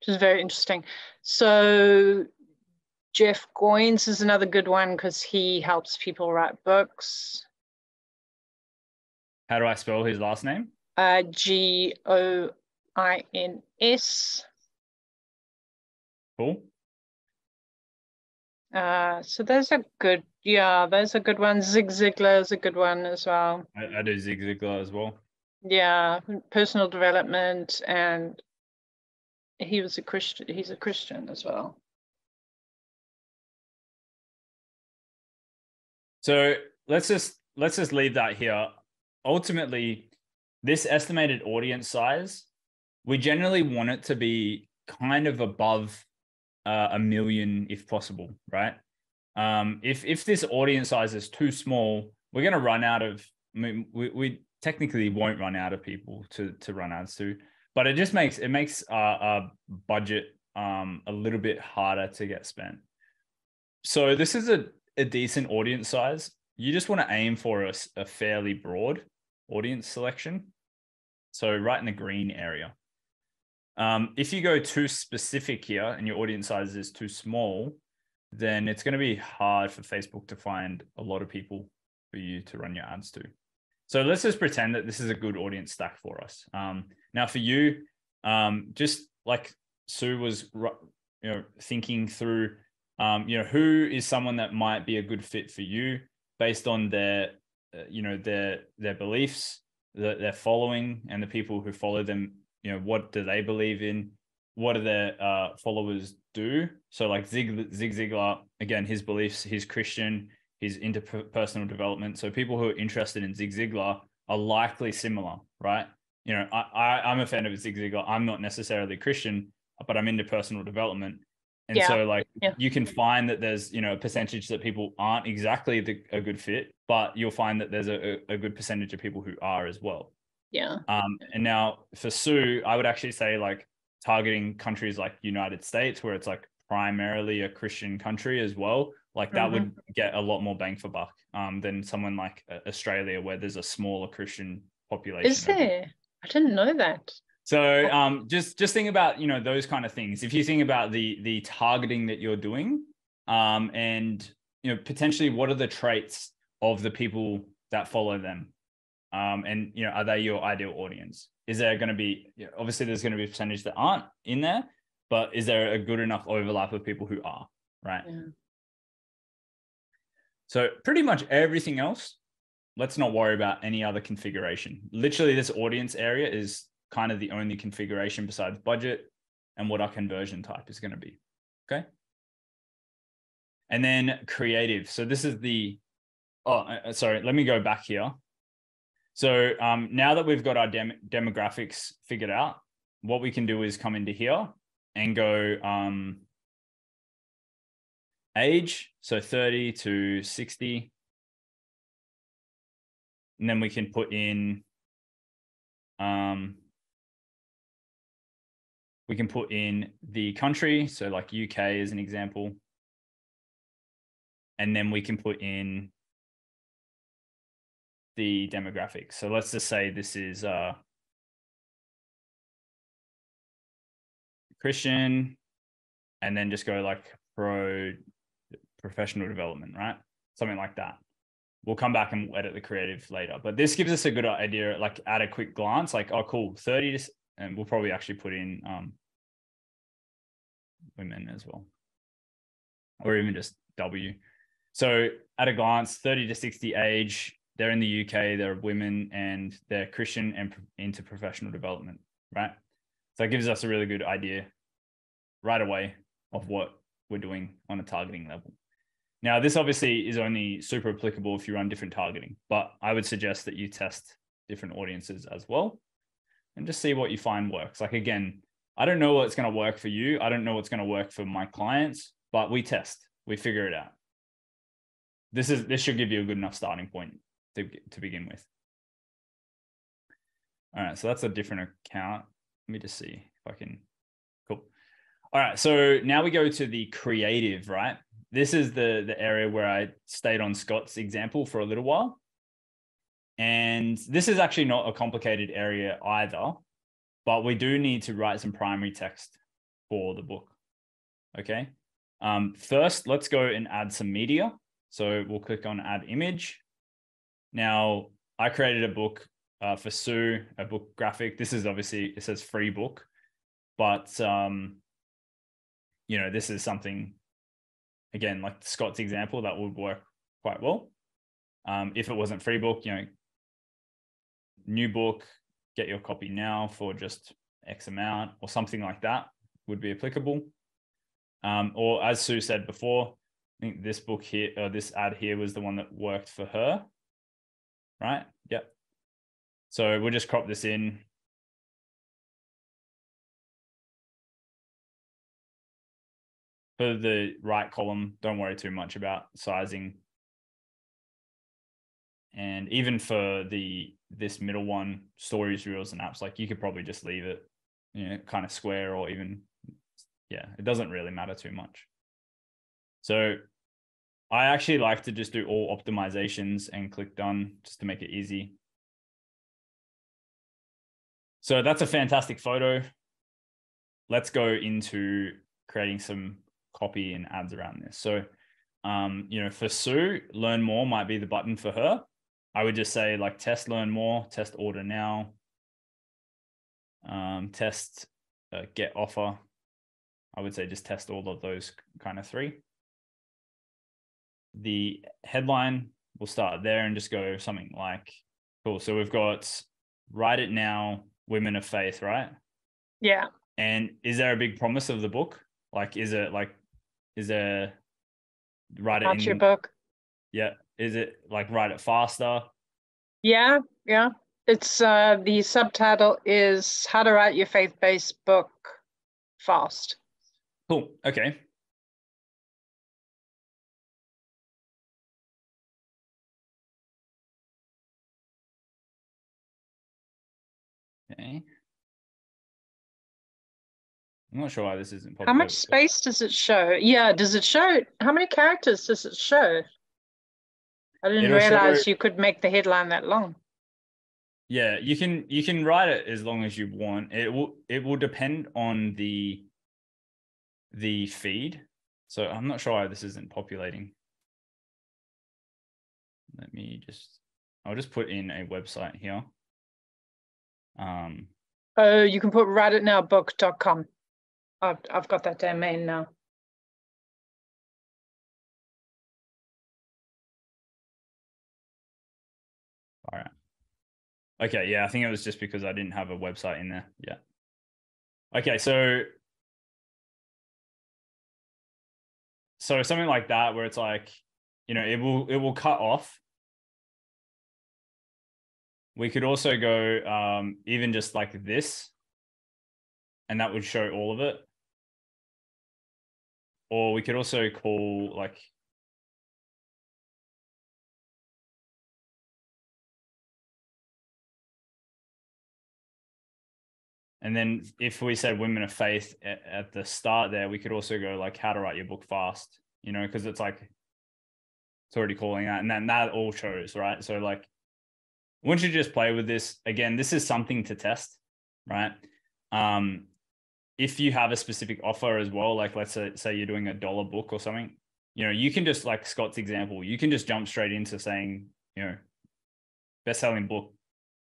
Which is very interesting. So Jeff Goins is another good one because he helps people write books. How do I spell his last name? Uh, G O I N S. Cool. Uh, so there's a good. Yeah, there's a good one. Zig Ziglar is a good one as well. I, I do Zig Ziglar as well. Yeah, personal development, and he was a Christian. He's a Christian as well. So let's just let's just leave that here. Ultimately, this estimated audience size, we generally want it to be kind of above uh, a million if possible, right? Um, if if this audience size is too small, we're going to run out of. I mean, we, we technically won't run out of people to to run ads to, but it just makes it makes our, our budget um, a little bit harder to get spent. So this is a, a decent audience size. You just want to aim for a, a fairly broad audience selection. So right in the green area. Um, if you go too specific here and your audience size is too small, then it's going to be hard for Facebook to find a lot of people for you to run your ads to. So let's just pretend that this is a good audience stack for us. Um, now, for you, um, just like Sue was, you know, thinking through, um, you know, who is someone that might be a good fit for you based on their, uh, you know, their their beliefs, the, their following, and the people who follow them you know what do they believe in? What do their uh, followers do? So like zig zig ziglar again his beliefs he's christian he's into personal development. So people who are interested in zig ziglar are likely similar right? You know i, I i'm a fan of zig ziglar. I'm not necessarily christian but i'm into personal development. And yeah. so like yeah. you can find that there's you know a percentage that people aren't exactly the, a good fit but you'll find that there's a, a good percentage of people who are as well yeah. Um, and now for Sue, I would actually say like targeting countries like United States, where it's like primarily a Christian country as well. Like that mm-hmm. would get a lot more bang for buck um, than someone like uh, Australia, where there's a smaller Christian population. Is there? I didn't know that. So um, just just think about you know those kind of things. If you think about the the targeting that you're doing, um, and you know potentially what are the traits of the people that follow them um, and you know are they your ideal audience? Is there going to be you know, obviously there's going to be a percentage that aren't in there but is there a good enough overlap of people who are right? Yeah. so pretty much everything else let's not worry about any other configuration. Literally this audience area is kind of the only configuration besides budget and what our conversion type is going to be okay? And then creative. So this is the oh uh, sorry let me go back here so um, now that we've got our dem- demographics figured out, what we can do is come into here and go um, age, so 30 to 60. And then we can put in, um, we can put in the country, so like UK as an example. And then we can put in the demographics. So let's just say this is uh, Christian, and then just go like pro professional development, right? Something like that. We'll come back and edit the creative later, but this gives us a good idea, like at a quick glance, like, oh, cool, 30 to, and we'll probably actually put in um, women as well, or even just W. So at a glance, 30 to 60 age, they're in the UK, they're women, and they're Christian and into professional development, right? So it gives us a really good idea right away of what we're doing on a targeting level. Now, this obviously is only super applicable if you run different targeting, but I would suggest that you test different audiences as well and just see what you find works. Like, again, I don't know what's going to work for you. I don't know what's going to work for my clients, but we test, we figure it out. This is this should give you a good enough starting point to, to begin with. All right, so that's a different account. Let me just see if I can. Cool. All right, so now we go to the creative, right? This is the the area where I stayed on Scott's example for a little while. And this is actually not a complicated area either, but we do need to write some primary text for the book. Okay. Um, first, let's go and add some media. So we'll click on add image. Now, I created a book uh, for Sue, a book graphic. This is obviously, it says free book, but, um, you know, this is something, again, like Scott's example, that would work quite well. Um, if it wasn't free book, you know, new book, get your copy now for just X amount or something like that would be applicable. Um, or as Sue said before, I think this book here, or this ad here was the one that worked for her, right? Yep. So we'll just crop this in. For the right column, don't worry too much about sizing. And even for the this middle one, stories, reels, and apps, like you could probably just leave it, you know, kind of square or even, yeah, it doesn't really matter too much. So I actually like to just do all optimizations and click done just to make it easy. So that's a fantastic photo. Let's go into creating some copy and ads around this. So, um, you know, for Sue, learn more might be the button for her. I would just say like test learn more, test order now, um, test uh, get offer. I would say just test all of those kind of three. The headline, we'll start there and just go something like, cool. So we've got write it now, women of faith, right? Yeah. And is there a big promise of the book? Like, is it like, is there write it in your book. Yeah. Is it like write it faster? Yeah, yeah. It's uh the subtitle is How to Write Your Faith-Based Book Fast. Cool. Okay. Okay. I'm not sure why this isn't How much space does it show? Yeah, does it show how many characters does it show? I didn't It'll show- realize you could make the headline that long. Yeah, you can you can write it as long as you want. It will it will depend on the the feed. So I'm not sure why this isn't populating. Let me just I'll just put in a website here. Um Oh, you can put writeitnowbook.com. I've I've got that domain now. all right. Okay, yeah, I think it was just because I didn't have a website in there. Yeah. Okay, so so something like that where it's like, you know, it will it will cut off. We could also go um even just like this and that would show all of it. Or we could also call like And then if we said women of faith at, the start there, we could also go like how to write your book fast, you know, because it's like it's already calling that, and then that all shows, right? So like once you just play with this, again, this is something to test, right? Um, if you have a specific offer as well, like let's say, say you're doing a dollar book or something, you know, you can just like Scott's example, you can just jump straight into saying, you know, best selling book,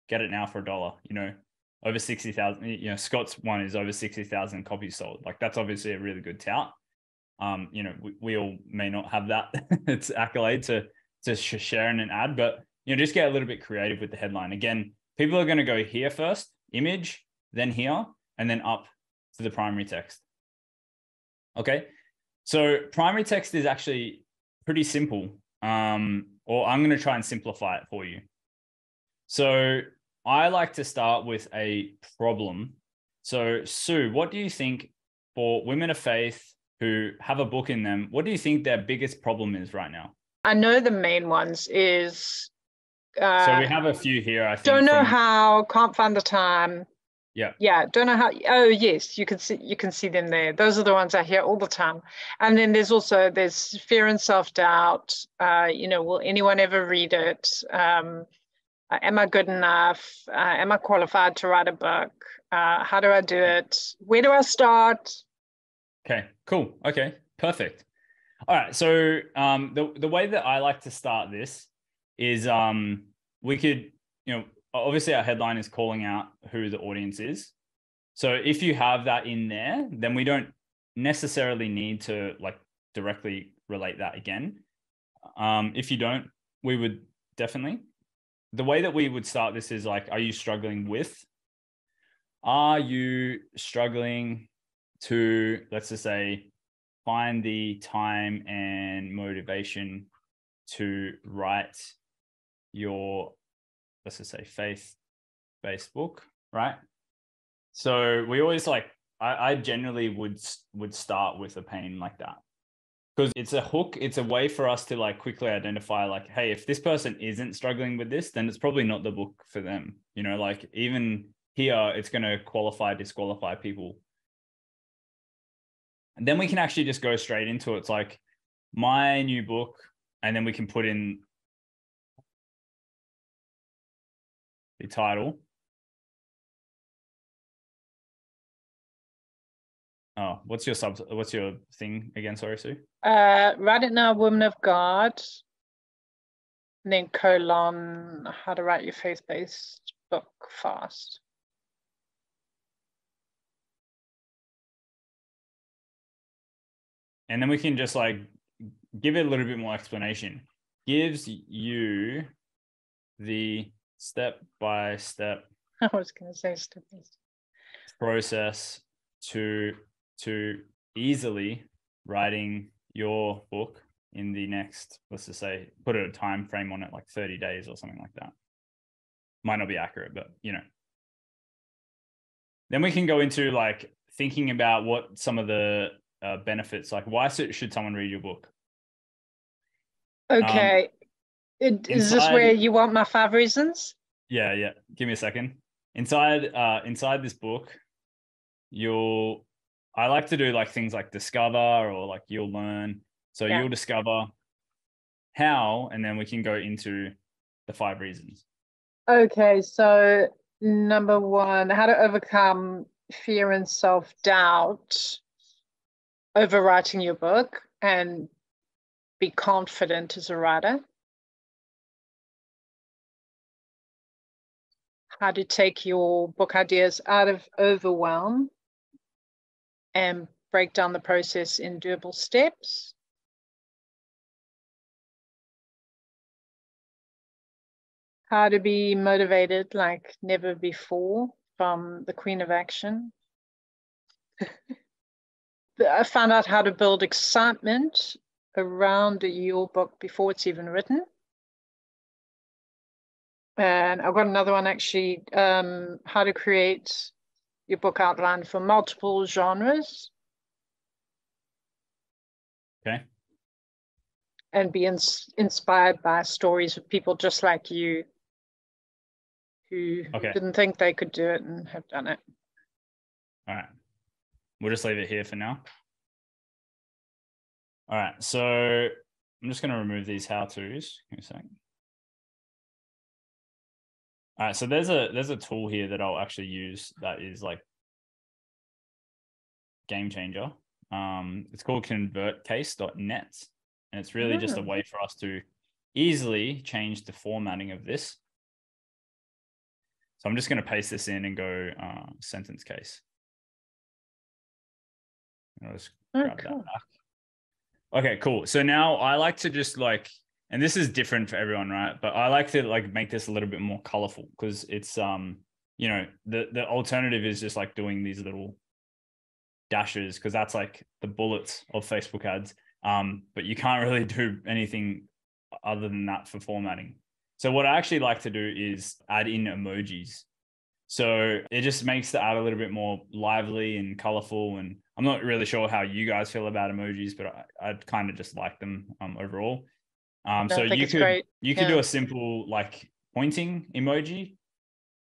get it now for a dollar, you know, over 60,000, you know, Scott's one is over 60,000 copies sold. Like that's obviously a really good tout. Um, you know, we, we all may not have that it's accolade to, to sh- share in an ad, but, you know, just get a little bit creative with the headline. Again, people are going to go here first, image, then here, and then up to the primary text. Okay. So primary text is actually pretty simple. Um, or I'm going to try and simplify it for you. So I like to start with a problem. So, Sue, what do you think for women of faith who have a book in them? What do you think their biggest problem is right now? I know the main ones is Uh, so we have a few here. I think. don't know from- how, can't find the time. Yeah. Yeah, don't know how. Oh yes, you can see you can see them there. Those are the ones I hear all the time. And then there's also there's fear and self doubt. Uh, you know, will anyone ever read it? Um, uh, am I good enough? Uh, am I qualified to write a book? Uh, how do I do it? Where do I start? Okay, cool. Okay, perfect. All right. So um, the the way that I like to start this is um, we could, you know, obviously our headline is calling out who the audience is. So if you have that in there, then we don't necessarily need to like directly relate that again. Um, if you don't, we would definitely. The way that we would start this is like, are you struggling with? Are you struggling to, let's just say, find the time and motivation to write your let's just say faith based book right? So we always like I, I generally would would start with a pain like that. Because it's a hook it's a way for us to like quickly identify like hey if this person isn't struggling with this then it's probably not the book for them. You know like even here it's going to qualify disqualify people. And then we can actually just go straight into it. It's like my new book, and then we can put in the title. Oh, what's your sub? What's your thing again? Sorry, Sue. Uh, write it now, woman of God. And then colon, how to write your faith-based book fast. and then we can just like give it a little bit more explanation gives you the step by step I was going to say step by step. process to to easily writing your book in the next let's just say put a time frame on it like 30 days or something like that might not be accurate but you know then we can go into like thinking about what some of the uh, benefits like why should, should someone read your book Okay. It, is this where you want my five reasons? yeah yeah give me a second inside uh inside this book you'll i like to do like things like discover or like you'll learn so Yeah. you'll discover how and then we can go into the five reasons Okay, so number one, how to overcome fear and self doubt Overwriting your book and be confident as a writer. How to take your book ideas out of overwhelm and break down the process in doable steps. How to be motivated like never before from the Queen of Action. I found out how to build excitement around your book before it's even written. And I've got another one actually um, how to create your book outline for multiple genres okay and be ins- inspired by stories of people just like you who Okay. didn't think they could do it and have done it. all right we'll just leave it here for now all right so i'm just going to remove these how to's Give me a sec. All right so there's a there's a tool here that i'll actually use that is like game changer um it's called convertcase.net and it's really just a Mm. way for us to easily change the formatting of this so i'm just going to paste this in and go uh, sentence case I'll just Oh, grab cool. that back. Okay, cool. So now I like to just like, and this is different for everyone, right? But I like to like make this a little bit more colorful because it's um, you know, the the alternative is just like doing these little dashes because that's like the bullets of Facebook ads. Um, but you can't really do anything other than that for formatting. So what I actually like to do is add in emojis. So it just makes the ad a little bit more lively and colorful. And I'm not really sure how you guys feel about emojis, but I, I kind of just like them um, overall. Um, so you could great. you could do a simple like pointing emoji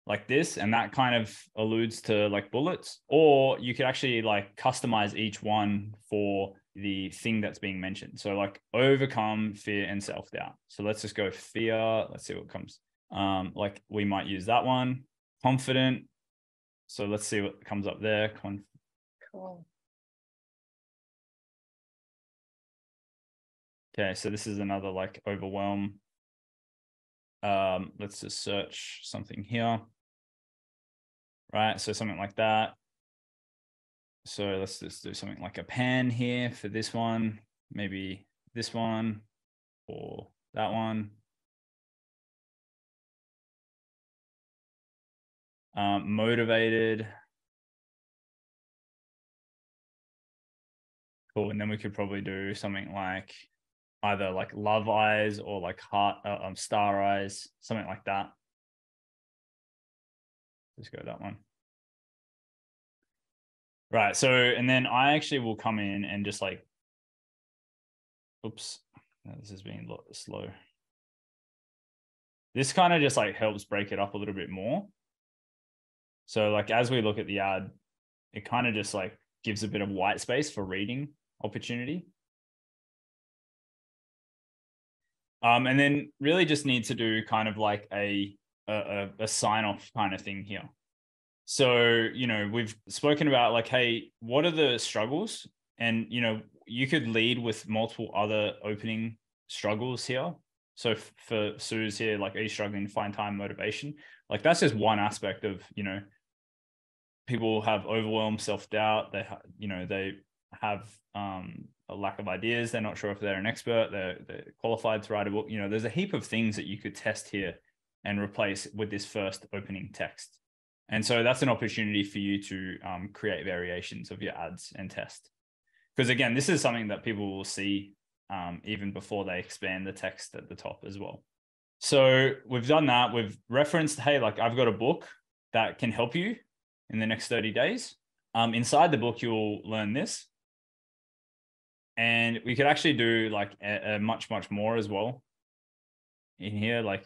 like this and that kind of alludes to like bullets. Or you could actually like customize each one for the thing that's being mentioned. So like overcome fear and self-doubt. So let's just go fear. Let's see what comes. Um like we might use that one. Confident. So let's see what comes up there. Con- Cool. Okay so this is another like overwhelm. Um let's just search something here. Right so something like that. So let's just do something like a pan here for this one maybe this one or that one. Um, motivated. Cool and then we could probably do something like either like love eyes or like heart uh, um, star eyes something like that. Let's go that one. Right so and then i actually will come in and just like oops this is being a lot slow. This kind of just like helps break it up a little bit more. So like as we look at the ad it kind of just like gives a bit of white space for reading opportunity um, and then really just need to do kind of like a a, a sign off kind of thing here. So you know we've spoken about like, hey, what are the struggles? And you know you could lead with multiple other opening struggles here. So for Sue's here, like, are you struggling to find time, motivation? Like that's just one aspect of you know people have overwhelmed self doubt. They ha- you know they have um, a lack of ideas. They're not sure if they're an expert. They're, they're qualified to write a book. You know, there's a heap of things that you could test here and replace with this first opening text. And so that's an opportunity for you to um, create variations of your ads and test. Because again, this is something that people will see um, even before they expand the text at the top as well. So we've done that. We've referenced, hey, like I've got a book that can help you in the next 30 days. Um, inside the book, you'll learn this and we could actually do like a, a much much more as well in here like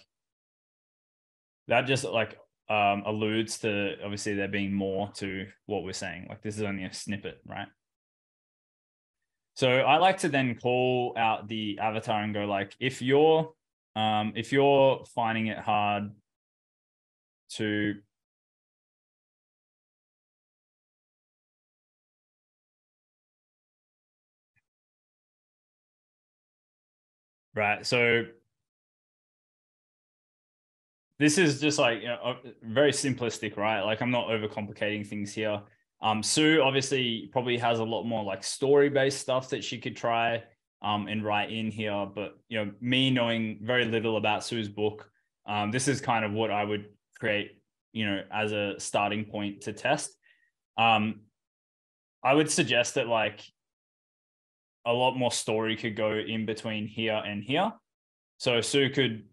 that just like um alludes to obviously there being more to what we're saying. Like this is only a snippet right? So i like to then call out the avatar and go like if you're um if you're finding it hard to Right. So this is just like you know, very simplistic, right? Like I'm not overcomplicating things here. Um, Sue obviously probably has a lot more like story based stuff that she could try um, and write in here. But you know, me knowing very little about Sue's book, um, this is kind of what I would create, you know, as a starting point to test. Um, I would suggest that like a lot more story could go in between here and here. So Sue could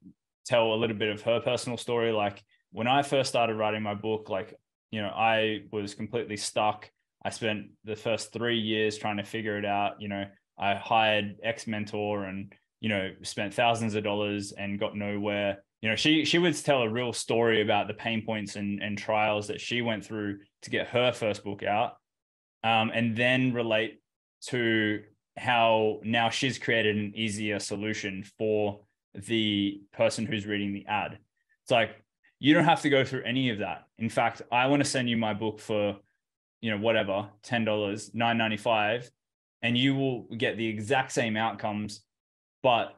tell a little bit of her personal story. Like when I first started writing my book, like, you know, I was completely stuck. I spent the first three years trying to figure it out. You know, I hired X mentor and, you know, spent thousands of dollars and got nowhere. You know, she she would tell a real story about the pain points and, and trials that she went through to get her first book out. Um, and then relate to how now she's created an easier solution for the person who's reading the ad. It's like you don't have to go through any of that. In fact, I want to send you my book for, you know, whatever, $10, $9.95, and you will get the exact same outcomes, but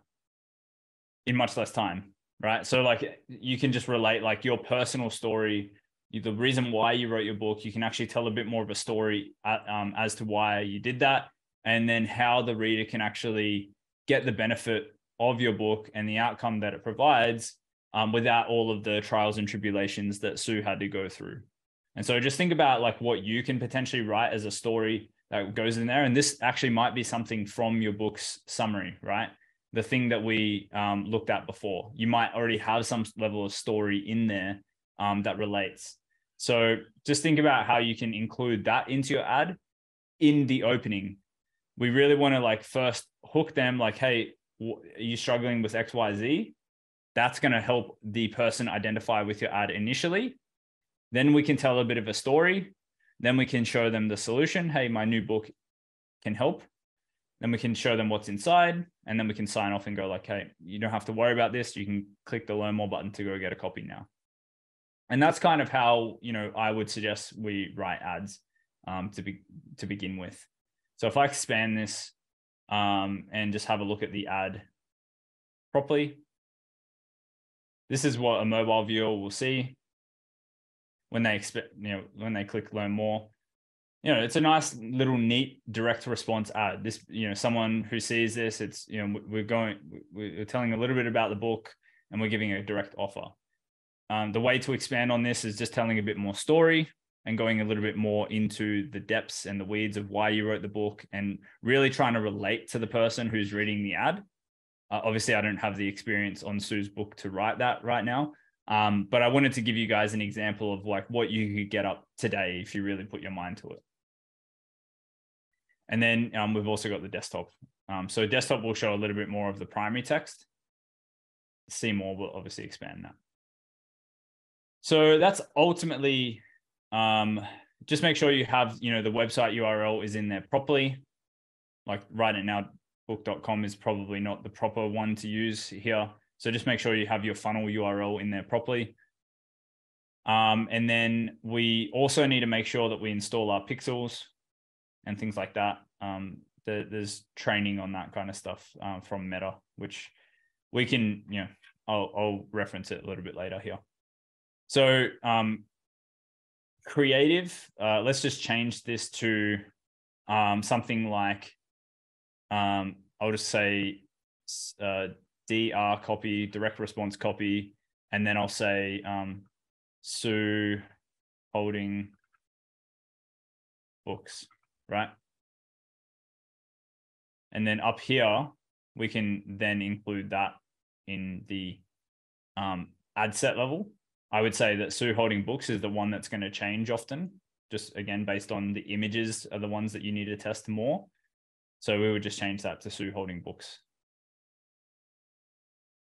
in much less time. Right. So like you can just relate like your personal story, the reason why you wrote your book, you can actually tell a bit more of a story at, um, as to why you did that and then how the reader can actually get the benefit of your book and the outcome that it provides um, without all of the trials and tribulations that Sue had to go through. And so just think about like what you can potentially write as a story that goes in there. And this actually might be something from your book's summary, right? The thing that we um, looked at before. You might already have some level of story in there um, that relates. So just think about how you can include that into your ad in the opening we really want to like first hook them like hey are you struggling with xyz That's going to help the person identify with your ad initially. Then we can tell a bit of a story. Then we can show them the solution. Hey, my new book can help. Then we can show them what's inside. And then we can sign off and go, like, hey, you don't have to worry about this. You can click the learn more button to go get a copy now. And that's kind of how, you know, I would suggest we write ads um, to be to begin with. So if I expand this um, and just have a look at the ad properly, this is what a mobile viewer will see when they expect, you know, when they click learn more. You know, it's a nice little neat direct response ad. This, you know, someone who sees this, it's, you know, we're going, we're telling a little bit about the book and we're giving a direct offer. Um, the way to expand on this is just telling a bit more story and going a little bit more into the depths and the weeds of why you wrote the book and really trying to relate to the person who's reading the ad. Uh, obviously, I don't have the experience on Sue's book to write that right now, um, but I wanted to give you guys an example of like what you could get up today if you really put your mind to it. And then um, we've also got the desktop. Um, so desktop will show a little bit more of the primary text. See more will obviously expand that. So that's ultimately um, just make sure you have, you know, the website URL is in there properly. Like right now, book.com is probably not the proper one to use here. So just make sure you have your funnel URL in there properly. Um, and then we also need to make sure that we install our pixels and things like that. Um, the, there's training on that kind of stuff uh, from Meta, which we can, you know, I'll, I'll reference it a little bit later here. So um, creative, uh, let's just change this to um, something like, um, I'll just say uh, DR copy, direct response copy, and then I'll say um, Sue holding books, right? And then up here, we can then include that in the um, ad set level. I would say that Sue holding books is the one that's going to change often, just again, based on the images are the ones that you need to test more. So we would just change that to Sue holding books.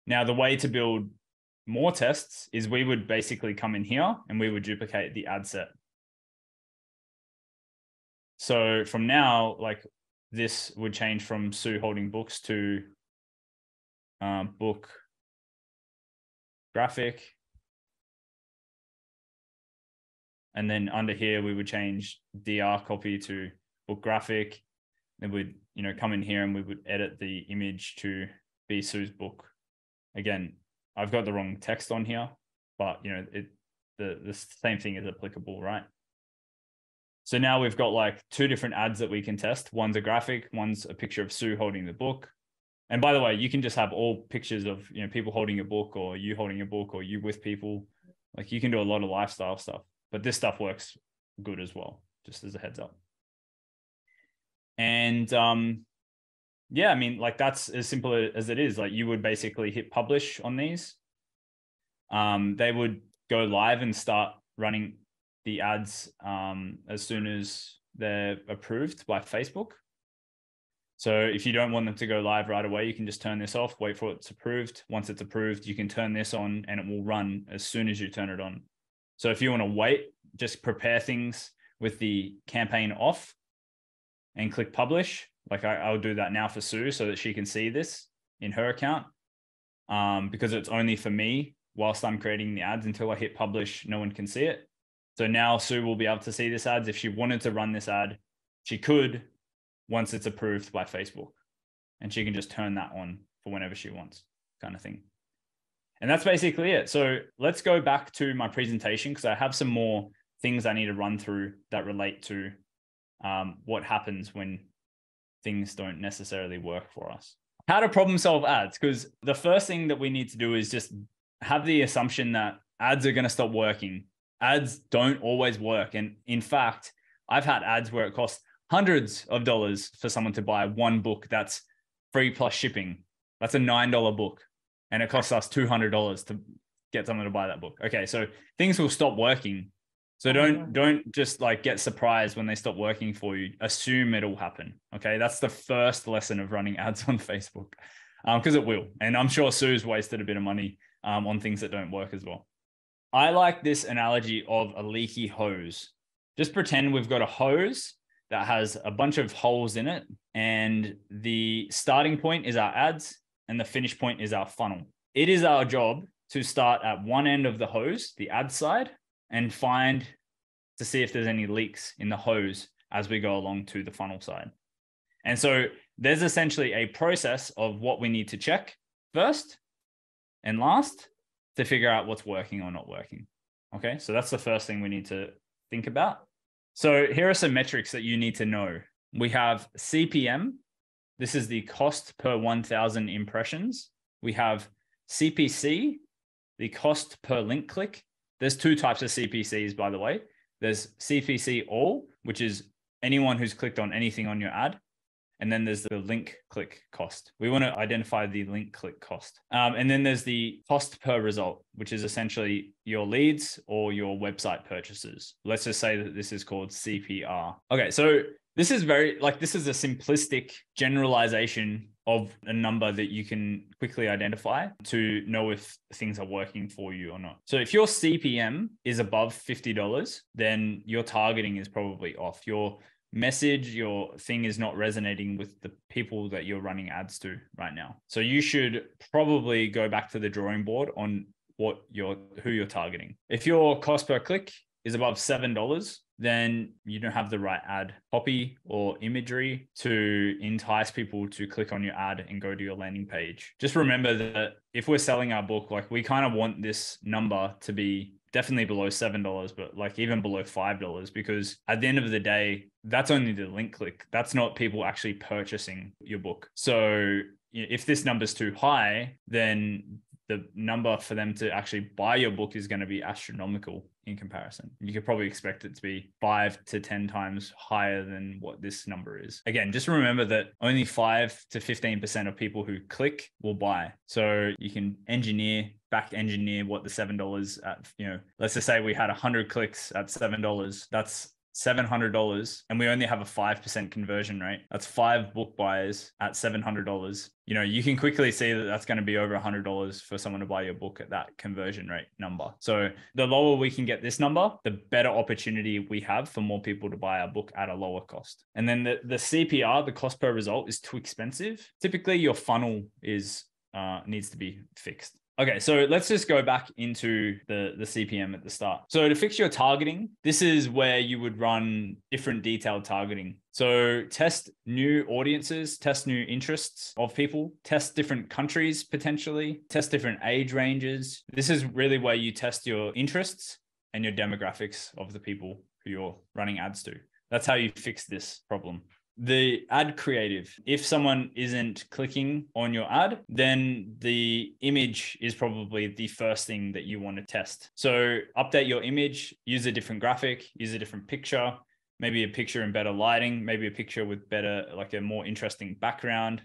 Now, the way to build more tests is we would basically come in here and we would duplicate the ad set. So from now, like this would change from Sue holding books to uh, book graphic And then under here, we would change DR copy to book graphic. Then we'd, you know, come in here and we would edit the image to be Sue's book. Again, I've got the wrong text on here, but you know, it the the same thing is applicable, right? So now we've got like two different ads that we can test. One's a graphic, one's a picture of Sue holding the book. And by the way, you can just have all pictures of you know people holding a book or you holding a book or you with people. Like you can do a lot of lifestyle stuff but this stuff works good as well, just as a heads up. And um, yeah, I mean, like that's as simple as it is. Like you would basically hit publish on these. Um, they would go live and start running the ads um, as soon as they're approved by Facebook. So if you don't want them to go live right away, you can just turn this off, wait for it's approved. Once it's approved, you can turn this on and it will run as soon as you turn it on. So if you want to wait, just prepare things with the campaign off and click publish. Like I, will do that now for Sue so that she can see this in her account um, because it's only for me whilst I'm creating the ads until I hit publish, no one can see it. So now Sue will be able to see this ads. If she wanted to run this ad, she could once it's approved by Facebook and she can just turn that on for whenever she wants kind of thing. And that's basically it. So let's go back to my presentation because I have some more things I need to run through that relate to um, what happens when things don't necessarily work for us. How to problem solve ads? Because the first thing that we need to do is just have the assumption that ads are going to stop working. Ads don't always work. And in fact, I've had ads where it costs hundreds of dollars for someone to buy one book that's free plus shipping. That's a $9 book and it costs us $200 to get someone to buy that book. Okay, so things will stop working. So don't don't just like get surprised when they stop working for you. Assume it'll happen. Okay, that's the first lesson of running ads on Facebook, because um, it will. And I'm sure Sue's wasted a bit of money um, on things that don't work as well. I like this analogy of a leaky hose. Just pretend we've got a hose that has a bunch of holes in it, and the starting point is our ads, and the finish point is our funnel. It is our job to start at one end of the hose, the ad side, and find to see if there's any leaks in the hose as we go along to the funnel side. And so there's essentially a process of what we need to check first and last to figure out what's working or not working. Okay, so that's the first thing we need to think about. So here are some metrics that you need to know. We have CPM. This is the cost per 1,000 impressions. We have CPC, the cost per link click. There's two types of CPCs, by the way. There's CPC all, which is anyone who's clicked on anything on your ad. And then there's the link click cost. We want to identify the link click cost. Um, and then there's the cost per result, which is essentially your leads or your website purchases. Let's just say that this is called CPR. Okay, so this is very like this is a simplistic generalization of a number that you can quickly identify to know if things are working for you or not. So if your CPM is above $50, then your targeting is probably off. Your message, your thing is not resonating with the people that you're running ads to right now. So you should probably go back to the drawing board on what you're who you're targeting. If your cost per click is above $7, then you don't have the right ad copy or imagery to entice people to click on your ad and go to your landing page. Just remember that if we're selling our book, like we kind of want this number to be definitely below $7, but like even below $5, because at the end of the day, that's only the link click. That's not people actually purchasing your book. So if this number's too high, then the number for them to actually buy your book is going to be astronomical in comparison. You could probably expect it to be five to 10 times higher than what this number is. Again, just remember that only five to 15% of people who click will buy. So you can engineer, back engineer what the $7 at, you know, let's just say we had 100 clicks at $7. That's $700 and we only have a 5% conversion rate. That's five book buyers at $700. You know, you can quickly see that that's going to be over $100 for someone to buy your book at that conversion rate number. So the lower we can get this number, the better opportunity we have for more people to buy our book at a lower cost. And then the, the CPR, the cost per result is too expensive. Typically your funnel is uh, needs to be fixed. Okay, so let's just go back into the, the CPM at the start. So to fix your targeting, this is where you would run different detailed targeting. So test new audiences, test new interests of people, test different countries potentially, test different age ranges. This is really where you test your interests and your demographics of the people who you're running ads to. That's how you fix this problem the ad creative. If someone isn't clicking on your ad, then the image is probably the first thing that you want to test. So update your image, use a different graphic, use a different picture, maybe a picture in better lighting, maybe a picture with better, like a more interesting background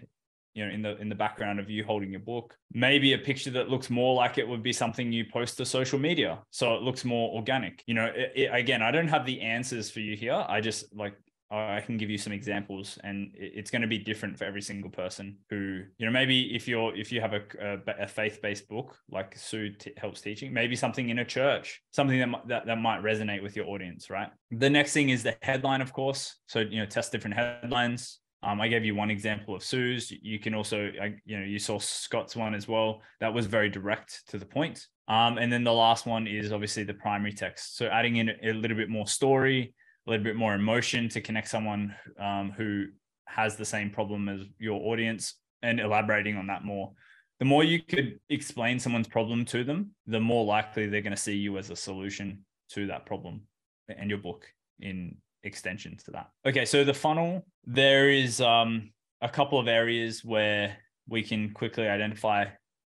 you know in the in the background of you holding your book maybe a picture that looks more like it would be something you post to social media so it looks more organic you know it, it, again i don't have the answers for you here i just like I can give you some examples, and it's going to be different for every single person. Who you know, maybe if you're if you have a, a, a faith based book like Sue t- helps teaching, maybe something in a church, something that, that that might resonate with your audience, right? The next thing is the headline, of course. So you know, test different headlines. Um, I gave you one example of Sue's. You can also, you know, you saw Scott's one as well. That was very direct to the point. Um, and then the last one is obviously the primary text. So adding in a little bit more story, a little bit more emotion to connect someone um, who has the same problem as your audience and elaborating on that more. The more you could explain someone's problem to them the more likely they're going to see you as a solution to that problem and your book in extension to that. Okay so the funnel there is um, a couple of areas where we can quickly identify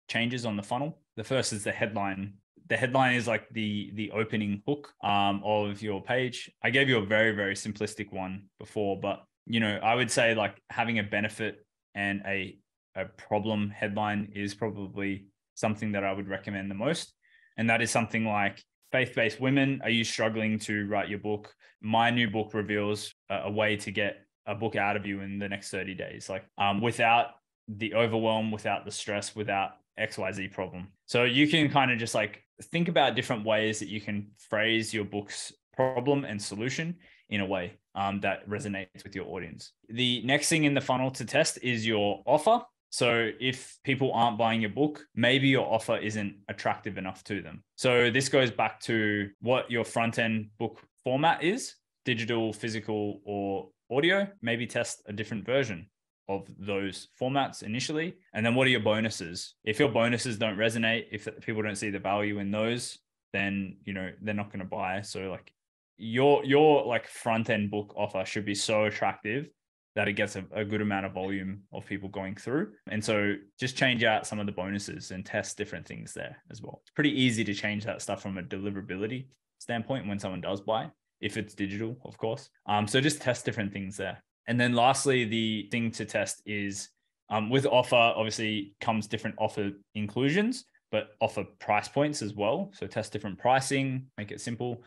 changes on the funnel. The first is the headline the headline is like the the opening hook um, of your page. I gave you a very very simplistic one before, but you know I would say like having a benefit and a a problem headline is probably something that I would recommend the most, and that is something like faith-based women. Are you struggling to write your book? My new book reveals a, a way to get a book out of you in the next 30 days like um, without the overwhelm without the stress without XYZ problem. So you can kind of just like think about different ways that you can phrase your book's problem and solution in a way um, that resonates with your audience. The next thing in the funnel to test is your offer. So if people aren't buying your book, maybe your offer isn't attractive enough to them. So this goes back to what your front end book format is digital, physical, or audio. Maybe test a different version of those formats initially. And then what are your bonuses? If your bonuses don't resonate, if people don't see the value in those, then you know they're not going to buy. So like your your like front end book offer should be so attractive that it gets a, a, good amount of volume of people going through. And so just change out some of the bonuses and test different things there as well. It's pretty easy to change that stuff from a deliverability standpoint when someone does buy, if it's digital, of course. Um, so just test different things there. And then lastly, the thing to test is um, with offer, obviously comes different offer inclusions, but offer price points as well. So test different pricing, make it simple.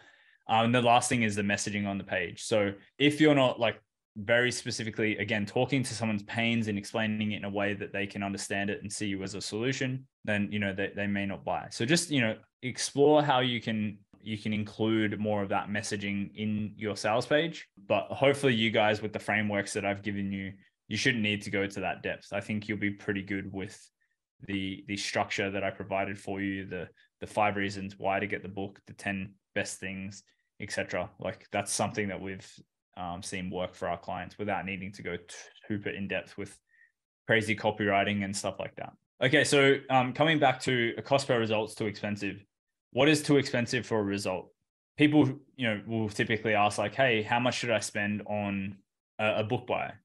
Um, and the last thing is the messaging on the page. So if you're not like very specifically, again, talking to someone's pains and explaining it in a way that they can understand it and see you as a solution, then you know they, they may not buy. So just you know explore how you can you can include more of that messaging in your sales page. But hopefully, you guys, with the frameworks that I've given you, you shouldn't need to go to that depth. I think you'll be pretty good with the the structure that I provided for you, the the five reasons why to get the book, the 10 best things, etc. Like that's something that we've um, seen work for our clients without needing to go super in depth with crazy copywriting and stuff like that. Okay, so um, coming back to a cost per results too expensive what is too expensive for a result? People, you know, will typically ask like, "Hey, how much should I spend on a, a book buyer?"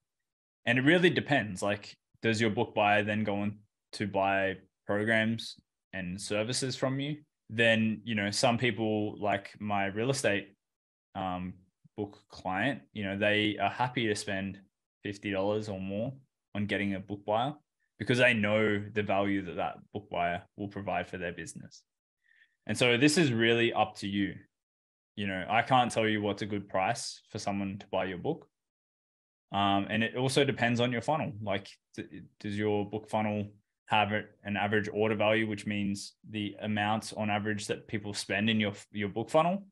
And it really depends. Like, does your book buyer then go on to buy programs and services from you? Then, you know, some people like my real estate um, book client, you know, they are happy to spend fifty dollars or more on getting a book buyer because they know the value that that book buyer will provide for their business. And so this is really up to you. You know, I can't tell you what's a good price for someone to buy your book. Um, and it also depends on your funnel. Like, does your book funnel have an average order value, which means the amounts on average that people spend in your your book funnel?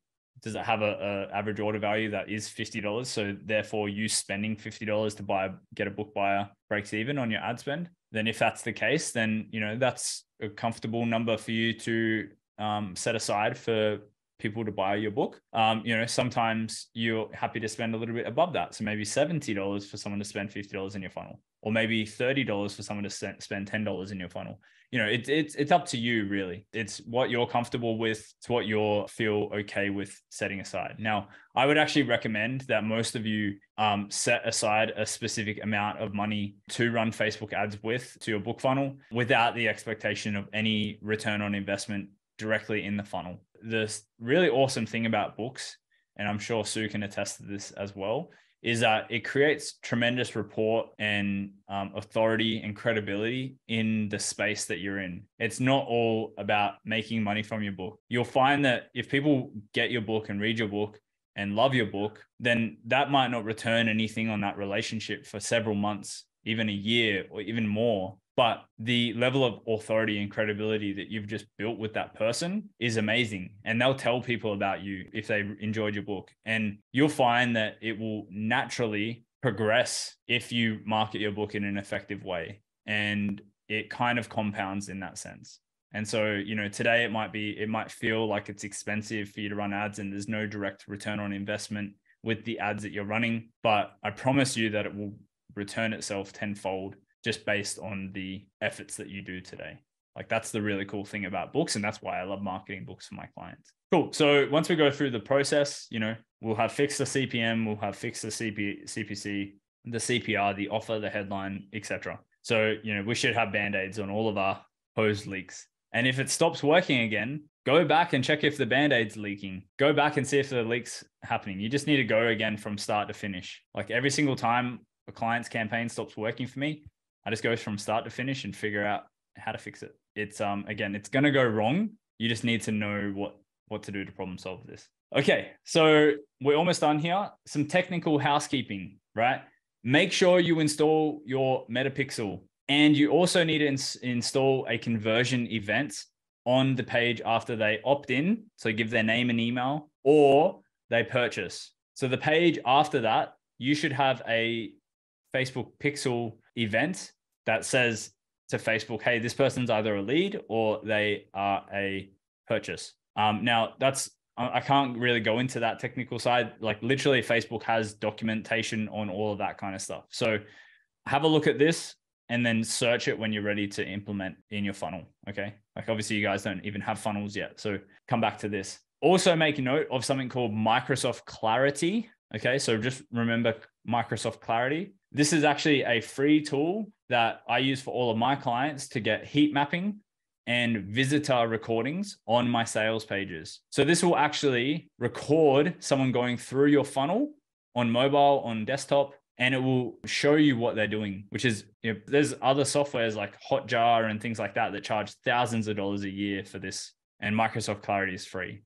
Does it have a, a average order value that is fifty dollars? So therefore, you spending fifty dollars to buy get a book buyer breaks even on your ad spend. Then, if that's the case, then you know that's a comfortable number for you to um, set aside for people to buy your book. Um, you know, sometimes you're happy to spend a little bit above that. So maybe $70 for someone to spend $50 in your funnel, or maybe $30 for someone to spend $10 in your funnel. You know, it, it's it's up to you really. It's what you're comfortable with. It's what you feel okay with setting aside. Now, I would actually recommend that most of you um, set aside a specific amount of money to run Facebook ads with to your book funnel without the expectation of any return on investment directly in the funnel. The really awesome thing about books, and I'm sure Sue can attest to this as well, is that it creates tremendous rapport and um, authority and credibility in the space that you're in. It's not all about making money from your book. You'll find that if people get your book and read your book and love your book, then that might not return anything on that relationship for several months, even a year, or even more but the level of authority and credibility that you've just built with that person is amazing. And they'll tell people about you if they enjoyed your book. And you'll find that it will naturally progress if you market your book in an effective way. And it kind of compounds in that sense. And so you know today it might be it might feel like it's expensive for you to run ads and there's no direct return on investment with the ads that you're running but i promise you that it will return itself tenfold just based on the efforts that you do today. Like that's the really cool thing about books. And that's why I love marketing books for my clients. Cool. So once we go through the process, you know, we'll have fixed the CPM, we'll have fixed the CP, CPC, the CPR, the offer, the headline, etc. So, you know, we should have band-aids on all of our hose leaks. And if it stops working again, go back and check if the band-aid's leaking. Go back and see if the leak's happening. You just need to go again from start to finish. Like every single time a client's campaign stops working for me, I just go from start to finish and figure out how to fix it. It's um again, it's gonna go wrong. You just need to know what what to do to problem solve this. Okay, so we're almost done here. Some technical housekeeping, right? Make sure you install your Metapixel And you also need to ins- install a conversion event on the page after they opt in. So give their name and email or they purchase. So the page after that, you should have a Facebook pixel event that says to Facebook, hey, this person's either a lead or they are a purchase. Um, now, that's I can't really go into that technical side. Like literally, Facebook has documentation on all of that kind of stuff. So have a look at this and then search it when you're ready to implement in your funnel. Okay. Like obviously, you guys don't even have funnels yet. So come back to this. Also, make note of something called Microsoft Clarity. Okay. So just remember Microsoft Clarity. This is actually a free tool that I use for all of my clients to get heat mapping and visitor recordings on my sales pages. So this will actually record someone going through your funnel on mobile, on desktop, and it will show you what they're doing, which is, you know, there's other softwares like Hotjar and things like that that charge thousands of dollars a year for this. And Microsoft Clarity is free.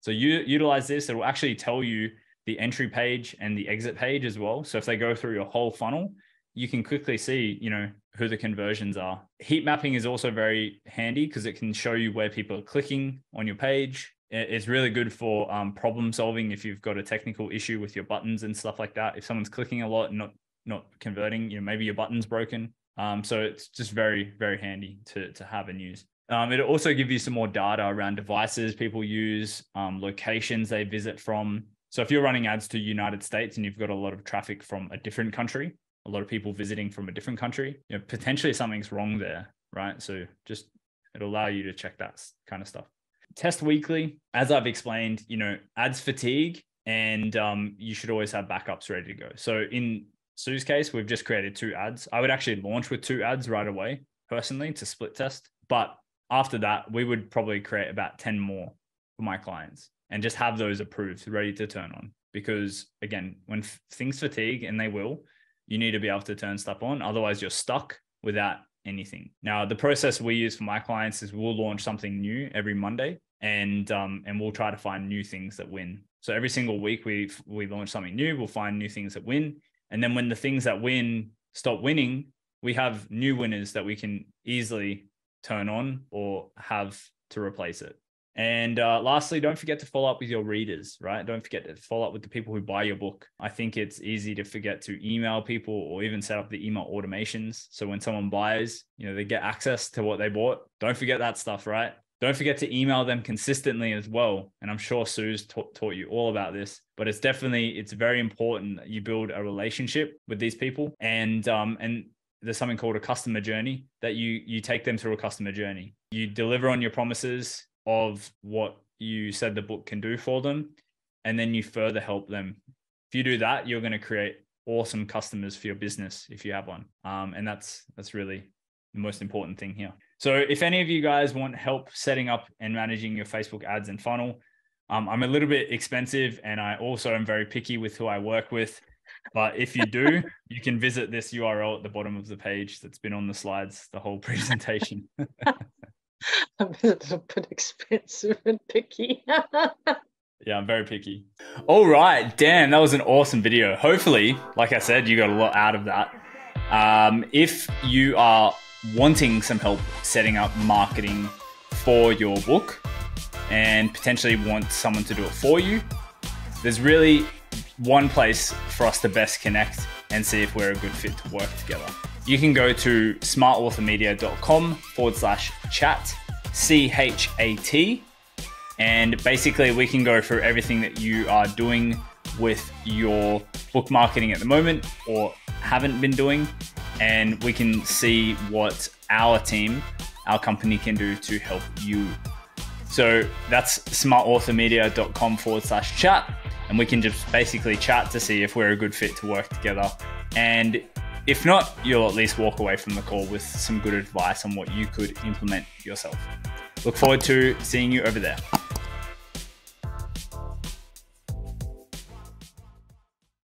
So you utilize this, it will actually tell you the entry page and the exit page as well. So if they go through your whole funnel, you can quickly see, you know, who the conversions are. Heat mapping is also very handy because it can show you where people are clicking on your page. It's really good for um, problem solving if you've got a technical issue with your buttons and stuff like that. If someone's clicking a lot and not not converting, you know, maybe your button's broken. Um, so it's just very very handy to to have and use. Um, it'll also give you some more data around devices people use, um, locations they visit from. So if you're running ads to United States and you've got a lot of traffic from a different country, a lot of people visiting from a different country, you know, potentially something's wrong there, right? So just it'll allow you to check that kind of stuff. Test weekly, as I've explained, you know, ads fatigue, and um, you should always have backups ready to go. So in Sue's case, we've just created two ads. I would actually launch with two ads right away, personally, to split test. But after that, we would probably create about 10 more for my clients and just have those approved, ready to turn on. Because again, when f- things fatigue, and they will, you need to be able to turn stuff on. Otherwise, you're stuck without anything. Now, the process we use for my clients is we'll launch something new every Monday, and um, and we'll try to find new things that win. So every single week we we launch something new, we'll find new things that win, and then when the things that win stop winning, we have new winners that we can easily turn on or have to replace it. And uh, lastly, don't forget to follow up with your readers, right? Don't forget to follow up with the people who buy your book. I think it's easy to forget to email people or even set up the email automations. So when someone buys, you know, they get access to what they bought. Don't forget that stuff, right? Don't forget to email them consistently as well. And I'm sure Sue's ta- taught you all about this, but it's definitely it's very important that you build a relationship with these people. And um and there's something called a customer journey that you you take them through a customer journey. You deliver on your promises of what you said the book can do for them and then you further help them. If you do that you're going to create awesome customers for your business if you have one. Um, and that's that's really the most important thing here. So if any of you guys want help setting up and managing your facebook ads and funnel um, i'm a little bit expensive and i also am very picky with who i work with. But if you do you can visit this url at the bottom of the page that's been on the slides the whole presentation a little bit expensive and picky. yeah, I'm very picky. All right, Dan, that was an awesome video. Hopefully, like I said, you got a lot out of that. Um, if you are wanting some help setting up marketing for your book and potentially want someone to do it for you, there's really one place for us to best connect and see if we're a good fit to work together you can go to smartauthormedia.com forward slash chat, C H A T. And basically, we can go through everything that you are doing with your book marketing at the moment or haven't been doing. And we can see what our team, our company can do to help you. So that's smartauthormedia.com forward slash chat. And we can just basically chat to see if we're a good fit to work together. And if not, you'll at least walk away from the call with some good advice on what you could implement yourself. Look forward to seeing you over there.